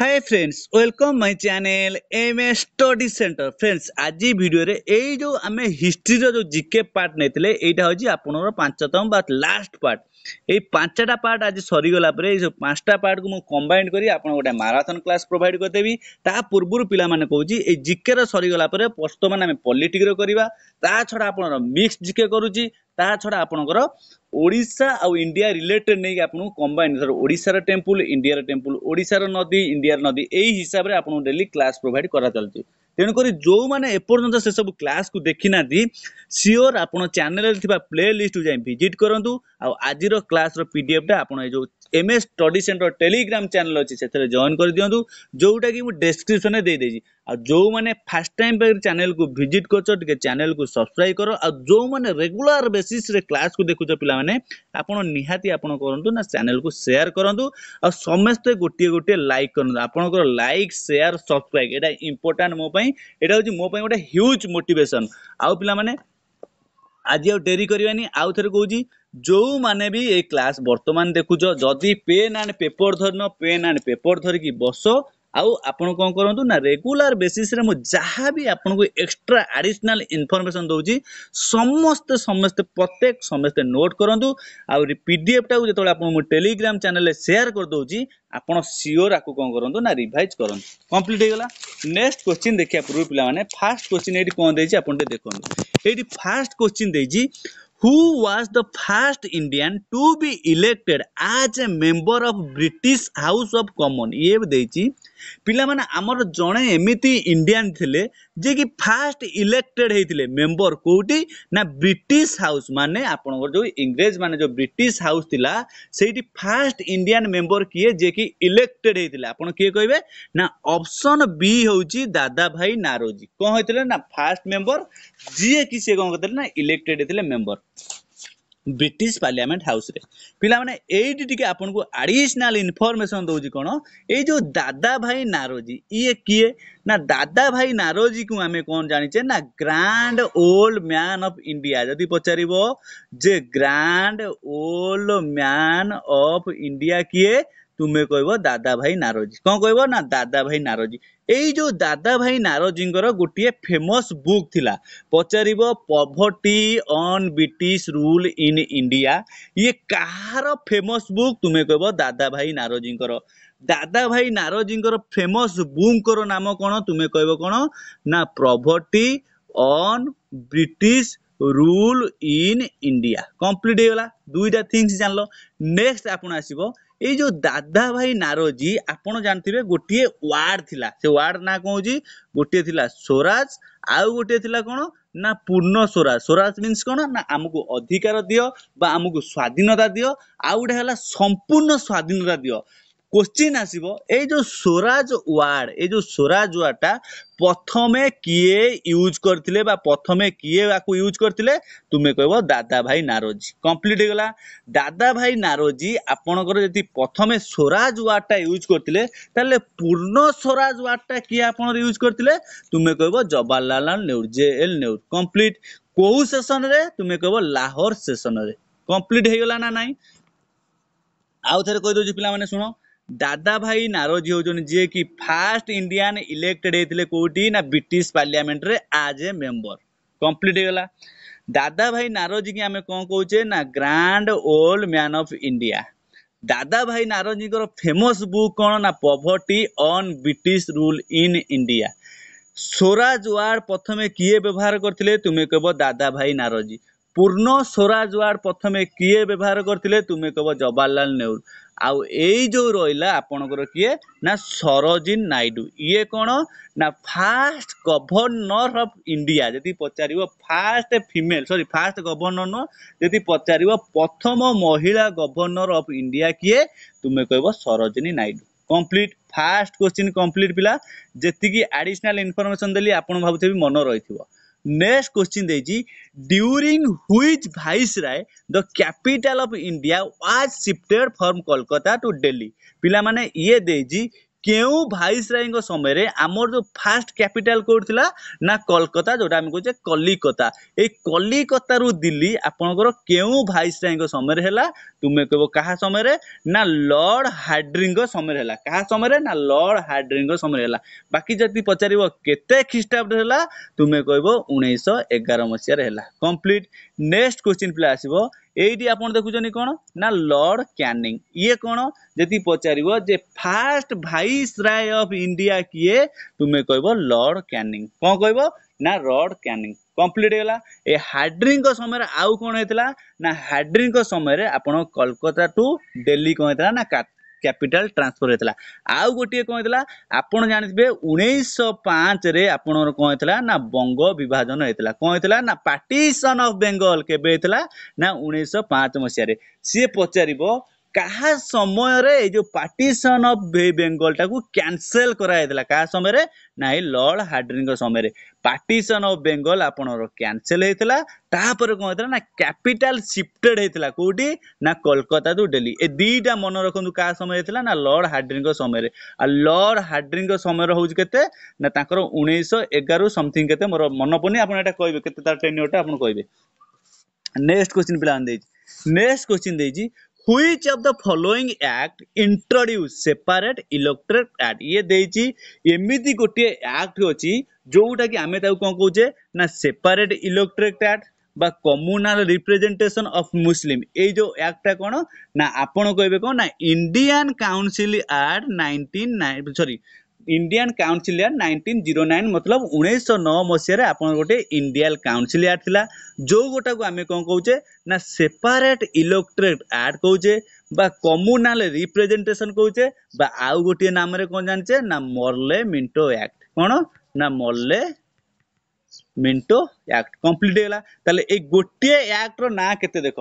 Hi friends welcome my channel M A study centre friends ଆଜି ଭିଡ଼ିଓରେ ଏଇ ଯେଉଁ ଆମେ ହିଷ୍ଟ୍ରିର ଯେଉଁ ଜିକେ ପାର୍ଟ ନେଇଥିଲେ ଏଇଟା ହେଉଛି ଆପଣଙ୍କର ପାଞ୍ଚତମ ବା ଲାଷ୍ଟ ପାର୍ଟ ଏଇ ପାଞ୍ଚଟା ପାର୍ଟ ଆଜି ସରିଗଲା ପରେ ଏଇ ସବୁ ପାଞ୍ଚଟା ପାର୍ଟକୁ ମୁଁ କମ୍ବାଇଣ୍ଡ କରି ଆପଣ ଗୋଟେ ମାରାଥନ୍ କ୍ଲାସ୍ ପ୍ରୋଭାଇଡ଼ କରିଦେବି ତା ପୂର୍ବରୁ ପିଲାମାନେ କହୁଛି ଏଇ ଜିକେର ସରିଗଲା ପରେ ବର୍ତ୍ତମାନ ଆମେ ପଲିଟିକ୍ର କରିବା ତା ଛଡ଼ା ଆପଣଙ୍କର ମିକ୍ସ ଜିକେ କରୁଛି ତା ଛଡ଼ା ଆପଣଙ୍କର ଓଡ଼ିଶା ଆଉ ଇଣ୍ଡିଆ ରିଲେଟେଡ୍ ନେଇକି ଆପଣଙ୍କୁ କମ୍ବାଇନ୍ ଧର ଓଡ଼ିଶାର ଟେମ୍ପୁଲ୍ ଇଣ୍ଡିଆର ଟେମ୍ପୁଲ୍ ଓଡ଼ିଶାର ନଦୀ ଇଣ୍ଡିଆର ନଦୀ ଏଇ ହିସାବରେ ଆପଣଙ୍କୁ ଡେଲି କ୍ଲାସ୍ ପ୍ରୋଭାଇଡ଼ କରାଯାଉଛି ତେଣୁକରି ଯେଉଁମାନେ ଏପର୍ଯ୍ୟନ୍ତ ସେସବୁ କ୍ଲାସ୍କୁ ଦେଖିନାହାନ୍ତି ସିଓର ଆପଣ ଚ୍ୟାନେଲରେ ଥିବା ପ୍ଲେ ଲିଷ୍ଟକୁ ଯାଇ ଭିଜିଟ୍ କରନ୍ତୁ ଆଉ ଆଜିର କ୍ଲାସ୍ର ପିଡିଏଫ୍ଟା ଆପଣ ଏ ଯେଉଁ M S study centre telegram channel ଅଛି ସେଥିରେ ଜଏନ୍ କରିଦିଅନ୍ତୁ ଯେଉଁଟାକି ମୁଁ ଡେସ୍କ୍ରିପସନରେ ଦେଇଦେଇଛି ଆଉ ଯେଉଁମାନେ ଫାର୍ଷ୍ଟ ଟାଇମ୍ ପାଇଁ ଚ୍ୟାନେଲକୁ ଭିଜିଟ୍ କରୁଛ ଟିକେ ଚ୍ୟାନେଲକୁ ସବସ୍କ୍ରାଇବ୍ କର ଆଉ ଯେଉଁମାନେ ରେଗୁଲାର ବେସିସ୍ରେ କ୍ଲାସ୍କୁ ଦେଖୁଛ ପିଲାମାନେ ଆପଣ ନିହାତି ଆପଣ କରନ୍ତୁ ନା ଚ୍ୟାନେଲକୁ ସେୟାର କରନ୍ତୁ ଆଉ ସମସ୍ତେ ଗୋଟିଏ ଗୋଟିଏ ଲାଇକ୍ କରନ୍ତୁ ଆପଣଙ୍କର ଲାଇକ୍ ସେୟାର ସବସ୍କ୍ରାଇବ୍ ଏଇଟା ଇମ୍ପୋର୍ଟାଣ୍ଟ ମୋ ପାଇଁ ଏଇଟା ହେଉଛି ମୋ ପାଇଁ ଗୋଟେ ହ୍ୟୁଜ୍ ମୋଟିଭେସନ୍ ଆଉ ପିଲାମାନେ ଆଜି ଆଉ ଡେରି କରିବାନି ଆଉ ଥରେ କହୁଛି ଯେଉଁମାନେ ବି ଏଇ କ୍ଲାସ୍ ବର୍ତ୍ତମାନ ଦେଖୁଛ ଯଦି ପେନ୍ ଆଣ୍ଡ ପେପର୍ ଧରିନ ପେନ୍ ଆଣ୍ଡ ପେପର୍ ଧରିକି ବସ ଆଉ ଆପଣ କ'ଣ କରନ୍ତୁ ନା ରେଗୁଲାର ବେସିସ୍ରେ ମୁଁ ଯାହା ବି ଆପଣଙ୍କୁ ଏକ୍ସଟ୍ରା ଆଡ଼ିସନାଲ୍ ଇନଫର୍ମେସନ୍ ଦେଉଛି ସମସ୍ତେ ସମସ୍ତେ ପ୍ରତ୍ୟେକ ସମସ୍ତେ ନୋଟ୍ କରନ୍ତୁ ଆହୁରି ପି ଡି ଏଫ୍ଟାକୁ ଯେତେବେଳେ ଆପଣ ମୁଁ ଟେଲିଗ୍ରାମ୍ ଚ୍ୟାନେଲ୍ରେ ସେୟାର କରିଦେଉଛି ଆପଣ ସିଓର ଆକୁ କ'ଣ କରନ୍ତୁ ନା ରିଭାଇଜ୍ କରନ୍ତୁ କମ୍ପ୍ଲିଟ୍ ହେଇଗଲା ନେକ୍ସଟ କୋଶ୍ଚିନ୍ ଦେଖିବା ପୂର୍ବରୁ ପିଲାମାନେ ଫାଷ୍ଟ କୋଶ୍ଚିନ୍ ଏଇଠି କ'ଣ ଦେଇଛି ଆପଣ ଟିକେ ଦେଖନ୍ତୁ ଏଇଠି ଫାଷ୍ଟ କୋଶ୍ଚିନ୍ ଦେଇଛି who was the first indian to be elected as a member of british house of commons ye ଦେଇଛି ପିଲାମାନେ ଆମର ଜଣେ ଏମିତି ଇଣ୍ଡିଆନ୍ ଥିଲେ ଯିଏକି ଫାଷ୍ଟ ଇଲେକ୍ଟେଡ଼୍ ହେଇଥିଲେ ମେମ୍ବର କେଉଁଠି ନା ବ୍ରିଟିଶ ହାଉସ୍ ମାନେ ଆପଣଙ୍କର ଯେଉଁ ଇଂରେଜ ମାନେ ଯେଉଁ ବ୍ରିଟିଶ ହାଉସ୍ ଥିଲା ସେଇଠି ଫାଷ୍ଟ ଇଣ୍ଡିଆନ୍ ମେମ୍ବର କିଏ ଯିଏକି ଇଲେକ୍ଟେଡ଼୍ ହେଇଥିଲେ ଆପଣ କିଏ କହିବେ ନା ଅପସନ୍ ବି ହେଉଛି ଦାଦାଭାଇ ନାରୋଜି କ'ଣ ହେଇଥିଲେ ନା ଫାଷ୍ଟ ମେମ୍ବର ଯିଏକି ସିଏ କ'ଣ କରିଥିଲେ ନା ଇଲେକ୍ଟେଡ଼୍ ହେଇଥିଲେ ମେମ୍ବର ବ୍ରିଟିଶ ପାର୍ଲିଆମେଣ୍ଟ ହାଉସରେ ପିଲାମାନେ ଏଇଠି ଟିକେ ଆପଣଙ୍କୁ ଆଡ଼ିସନାଲ ଇନଫର୍ମେସନ୍ ଦେଉଛି କ'ଣ ଏଇ ଯେଉଁ ଦାଦା ଭାଇ ନାରୋଜି ଇଏ କିଏ ନା ଦାଦା ଭାଇ ନାରୋଜିକୁ ଆମେ କ'ଣ ଜାଣିଛେ ନା grand old man of India ଯଦି ପଚାରିବ ଯେ grand old man of India କିଏ ତୁମେ କହିବ ଦାଦା ଭାଇ ନାରଜୀ କ'ଣ କହିବ ନା ଦାଦା ଭାଇ ନାରଜୀ ଏଇ ଯୋଉ ଦାଦା ଭାଇ ନାରଜୀଙ୍କର ଗୋଟିଏ ଫେମସ୍ ବୁକ୍ ଥିଲା ପଚାରିବ poverty un British rule in India ଇଏ କାହାର ଫେମସ୍ ବୁକ୍ ତୁମେ କହିବ ଦାଦା ଭାଇ ନାରଜୀଙ୍କର ଦାଦା ଭାଇ ନାରଜୀଙ୍କର ଫେମସ୍ ବୁକ୍ଙ୍କର ନାମ କ'ଣ ତୁମେ କହିବ କ'ଣ ନା poverty un British rule in India complete হয়ে গলা দুইটা থিংস জানল নেক্সট আপনার আসব ଏଇ ଯୋଉ ଦାଦା ଭାଇ ନାରୋଜୀ ଆପଣ ଜାଣିଥିବେ ଗୋଟିଏ ୱାର୍ଡ ଥିଲା ସେ ୱାର୍ଡ ନାଁ କ'ଣ ହଉଛି ଗୋଟିଏ ଥିଲା ସ୍ୱରାଜ ଆଉ ଗୋଟିଏ ଥିଲା କ'ଣ ନା ପୂର୍ଣ୍ଣ ସ୍ୱରାଜ ସ୍ୱରାଜ ମିନ୍ସ କ'ଣ ନା ଆମକୁ ଅଧିକାର ଦିଅ ବା ଆମକୁ ସ୍ଵାଧୀନତା ଦିଅ ଆଉ ଗୋଟେ ହେଲା ସମ୍ପୂର୍ଣ୍ଣ ସ୍ଵାଧୀନତା ଦିଅ কোশ্চিন আসব এই যে স্বরাজ ওয়ার্ড এই যে স্বরাজ ওয়ার্ডটা প্রথমে কিয়ে ইউজ করলে বা প্রথমে কিয়ে আকু ইউজ করলে তুমি কহব দাদা ভাই নারোজি কমপ্লিট হয়ে দাদা ভাই নারোজি আপনার যদি প্রথমে স্বরাজ ওয়ার্ডটা ইউজ করলে তাহলে পূর্ণ স্বরাজ ওয়ার্ডটা কি আপনার ইউজ করলে তুমি কহব Jawaharlal Nehru J L Nehru complete কেউ সেসনরে তুমি কহব লাহোর সেসনরে কমপ্লিট হয়ে গলা না নাই আউ থরে কই দউছি পিলা মানে শুনো ଦାଦାଭାଇ ନାରୋଜି ହେଉଛନ୍ତି ଯିଏକି ଫାର୍ଷ୍ଟ ଇଣ୍ଡିଆନ୍ ଇଲେକ୍ଟେଡ୍ ହେଇଥିଲେ କୋଉଠି ନା ବ୍ରିଟିଶ ପାର୍ଲିଆମେଣ୍ଟରେ ଆଜ୍ ଏ ମେମ୍ବର କମ୍ପ୍ଲିଟ୍ ହେଇଗଲା ଦାଦାଭାଇ ନାରୋଜିକି ଆମେ କ'ଣ କହୁଛେ ନା grand old man of India Dadabhai ନାରୋଜିଙ୍କର famous book କ'ଣ ନା poverty un British rule in India Swaraj word ପ୍ରଥମେ କିଏ ବ୍ୟବହାର କରିଥିଲେ ତୁମେ କହିବ ଦାଦାଭାଇ ନାରୋଜି ପୂର୍ଣ୍ଣ ସ୍ୱରାଜ ୱାର୍ଡ ପ୍ରଥମେ କିଏ ବ୍ୟବହାର କରିଥିଲେ ତୁମେ କହିବ ଜବାହରଲାଲ ନେହେରୁ ଆଉ ଏଇ ଯେଉଁ ରହିଲା ଆପଣଙ୍କର କିଏ ନା ସରୋଜିନ ନାଇଡୁ ଇଏ କ'ଣ ନା ଫାଷ୍ଟ ଗଭର୍ଣ୍ଣର ଅଫ୍ ଇଣ୍ଡିଆ ଯଦି ପଚାରିବ first female sorry first governor ନୁହଁ ଯଦି ପଚାରିବ ପ୍ରଥମ ମହିଳା ଗଭର୍ଣ୍ଣର ଅଫ୍ ଇଣ୍ଡିଆ କିଏ ତୁମେ କହିବ Sarojini Naidu complete first question complete পিলা যেতিকি আডিশনাল ইনফরমেশন দেলি আপন ভাবুথিবি মন রইথিবো next question देइछि who is viceroy the capital of India was shifted from Kolkata to Delhi पिला माने ये देजी କେଉଁ ଭାଇସରାୟଙ୍କ ସମୟରେ ଆମର ଯେଉଁ ଫାର୍ଷ୍ଟ କ୍ୟାପିଟାଲ କେଉଁଠି ଥିଲା ନା କଲକତା ଯେଉଁଟା ଆମେ କହୁଛେ କଲିକତା ଏଇ କଲିକତାରୁ ଦିଲ୍ଲୀ ଆପଣଙ୍କର କେଉଁ ଭାଇସରାୟଙ୍କ ସମୟରେ ହେଲା ତୁମେ କହିବ କାହା ସମୟରେ ନା ଲର୍ଡ ହାର୍ଡ୍ରିଙ୍କ ସମୟରେ ହେଲା କାହା ସମୟରେ ନା ଲର୍ଡ ହାର୍ଡ୍ରିଙ୍କ ସମୟରେ ହେଲା ବାକି ଯଦି ପଚାରିବ କେତେ ଖ୍ରୀଷ୍ଟାବ୍ଦରେ ହେଲା ତୁମେ କହିବ ଉଣେଇଶହ ଏଗାର ମସିହାରେ ହେଲା କମ୍ପ୍ଲିଟ୍ ନେକ୍ସଟ କ୍ୱେଶ୍ଚିନ୍ ପିଲା ଆସିବ এইটি আপনার দেখুছেন কোণ না লর্ড ক্যানিং ইয়ে কোণ যদি পচারিব যে first viceroy of India কিয়ে তুমি কইব লর্ড ক্যানিং কম কইব না লর্ড ক্যানিং কমপ্লিট হয়েগলা এ হাড্রিঙ্ক সময় আউ কোণ হয়েছিল না হাড্রিঙ্ক সময় আপনার কলকাতা টু দিল্লি কোণ হয়েছিল না କ୍ୟାପିଟାଲ ଟ୍ରାନ୍ସଫର ହେଇଥିଲା ଆଉ ଗୋଟିଏ କ'ଣ ହେଇଥିଲା ଆପଣ ଜାଣିଥିବେ ଉଣେଇଶହ ପାଞ୍ଚରେ ଆପଣଙ୍କର କ'ଣ ହେଇଥିଲା ନା ବଙ୍ଗ ବିଭାଜନ ହେଇଥିଲା କ'ଣ ହେଇଥିଲା ନା ପାର୍ଟିସନ୍ ଅଫ୍ ବେଙ୍ଗଲ କେବେ ହେଇଥିଲା ନା ଉଣେଇଶହ ପାଞ୍ଚ ମସିହାରେ ସିଏ ପଚାରିବ କାହା ସମୟରେ ଏଇ ଯୋଉ ପାର୍ଟିସନ୍ ଅଫ୍ ବେଙ୍ଗଲଟାକୁ କ୍ୟାନସେଲ୍ କରାଯାଇଥିଲା କାହା ସମୟରେ ନା ଏଇ ଲର୍ଡ ହାର୍ଡ୍ରିଙ୍କ ସମୟରେ ପାର୍ଟିସନ୍ ଅଫ୍ ବେଙ୍ଗଲ ଆପଣଙ୍କର କ୍ୟାନସେଲ୍ ହେଇଥିଲା ତାପରେ କ'ଣ ହେଇଥିଲା ନା କ୍ୟାପିଟାଲ ସିଫ୍ଟେଡ୍ ହେଇଥିଲା କୋଉଠି ନା କୋଲକାତାରୁ ଡେଲି ଏ ଦୁଇଟା ମନେ ରଖନ୍ତୁ କାହା ସମୟରେ ହେଇଥିଲା ନା ଲର୍ଡ ହାର୍ଡ୍ରିଙ୍କ ସମୟରେ ଆଉ ଲର୍ଡ ହାର୍ଡ୍ରିଙ୍କ ସମୟର ହେଉଛି କେତେ ନା ତାଙ୍କର ଉଣେଇଶହ ଏଗାର ସମଥିଙ୍ଗ କେତେ ମୋର ମନେ ପଡ଼ୁନି ଆପଣ ଏଇଟା କହିବେ କେତେ ତାର ଟେନ୍ୟୁରଟା ଆପଣ କହିବେ ନେକ୍ସଟ କ୍ୱେଶ୍ଚିନ୍ ପିଲାମାନେ ଦେଇଛି ନେକ୍ସଟ କ୍ୱେଶ୍ଚିନ୍ ଦେଇଛି which of the following act introduce separate electorate act ଇଏ ଦେଇଛି ଏମିତି ଗୋଟିଏ ଆକ୍ଟ ଅଛି ଯେଉଁଟାକି ଆମେ ତାକୁ କ'ଣ କହୁଛେ ନା ସେପାରେଟ୍ ଇଲେକ୍ଟ୍ରେଟ୍ ଆକ୍ଟ বা কমুনাল রিপ্রেজেন্টেশন অফ মুসলিম এই যে একটা কোন না আপন কইবে কোন না Indian council at 19 sorry Indian council year nineteen zero nine মতলব উনিশশো নয় মସିହାରେ ଆପଣଙ୍କର ଗୋଟେ ଇଣ୍ଡିଆଲ କାଉନସିଲ ଆକ୍ଟ ଥିଲା ଯୋଉ ଗୋଟାକୁ ଆମେ କ'ଣ କହୁଛେ ନା ସେପାରେଟ୍ ଇଲେକ୍ଟ୍ରେଟ୍ ଆକ୍ଟ କହୁଛେ বা কমুনাল রিপ্রেজেন্টেশন কৌছে বা আউ গোটিয়ে নামে কম জানছে না মরলে মিন্টো অ্যাক্ট কোন না মরলে মিন্টো অ্যাক্ট কমপ্লিট হয়ে গেল তাহলে এই গোটিয়ে অ্যাক্টর না কেতে দেখ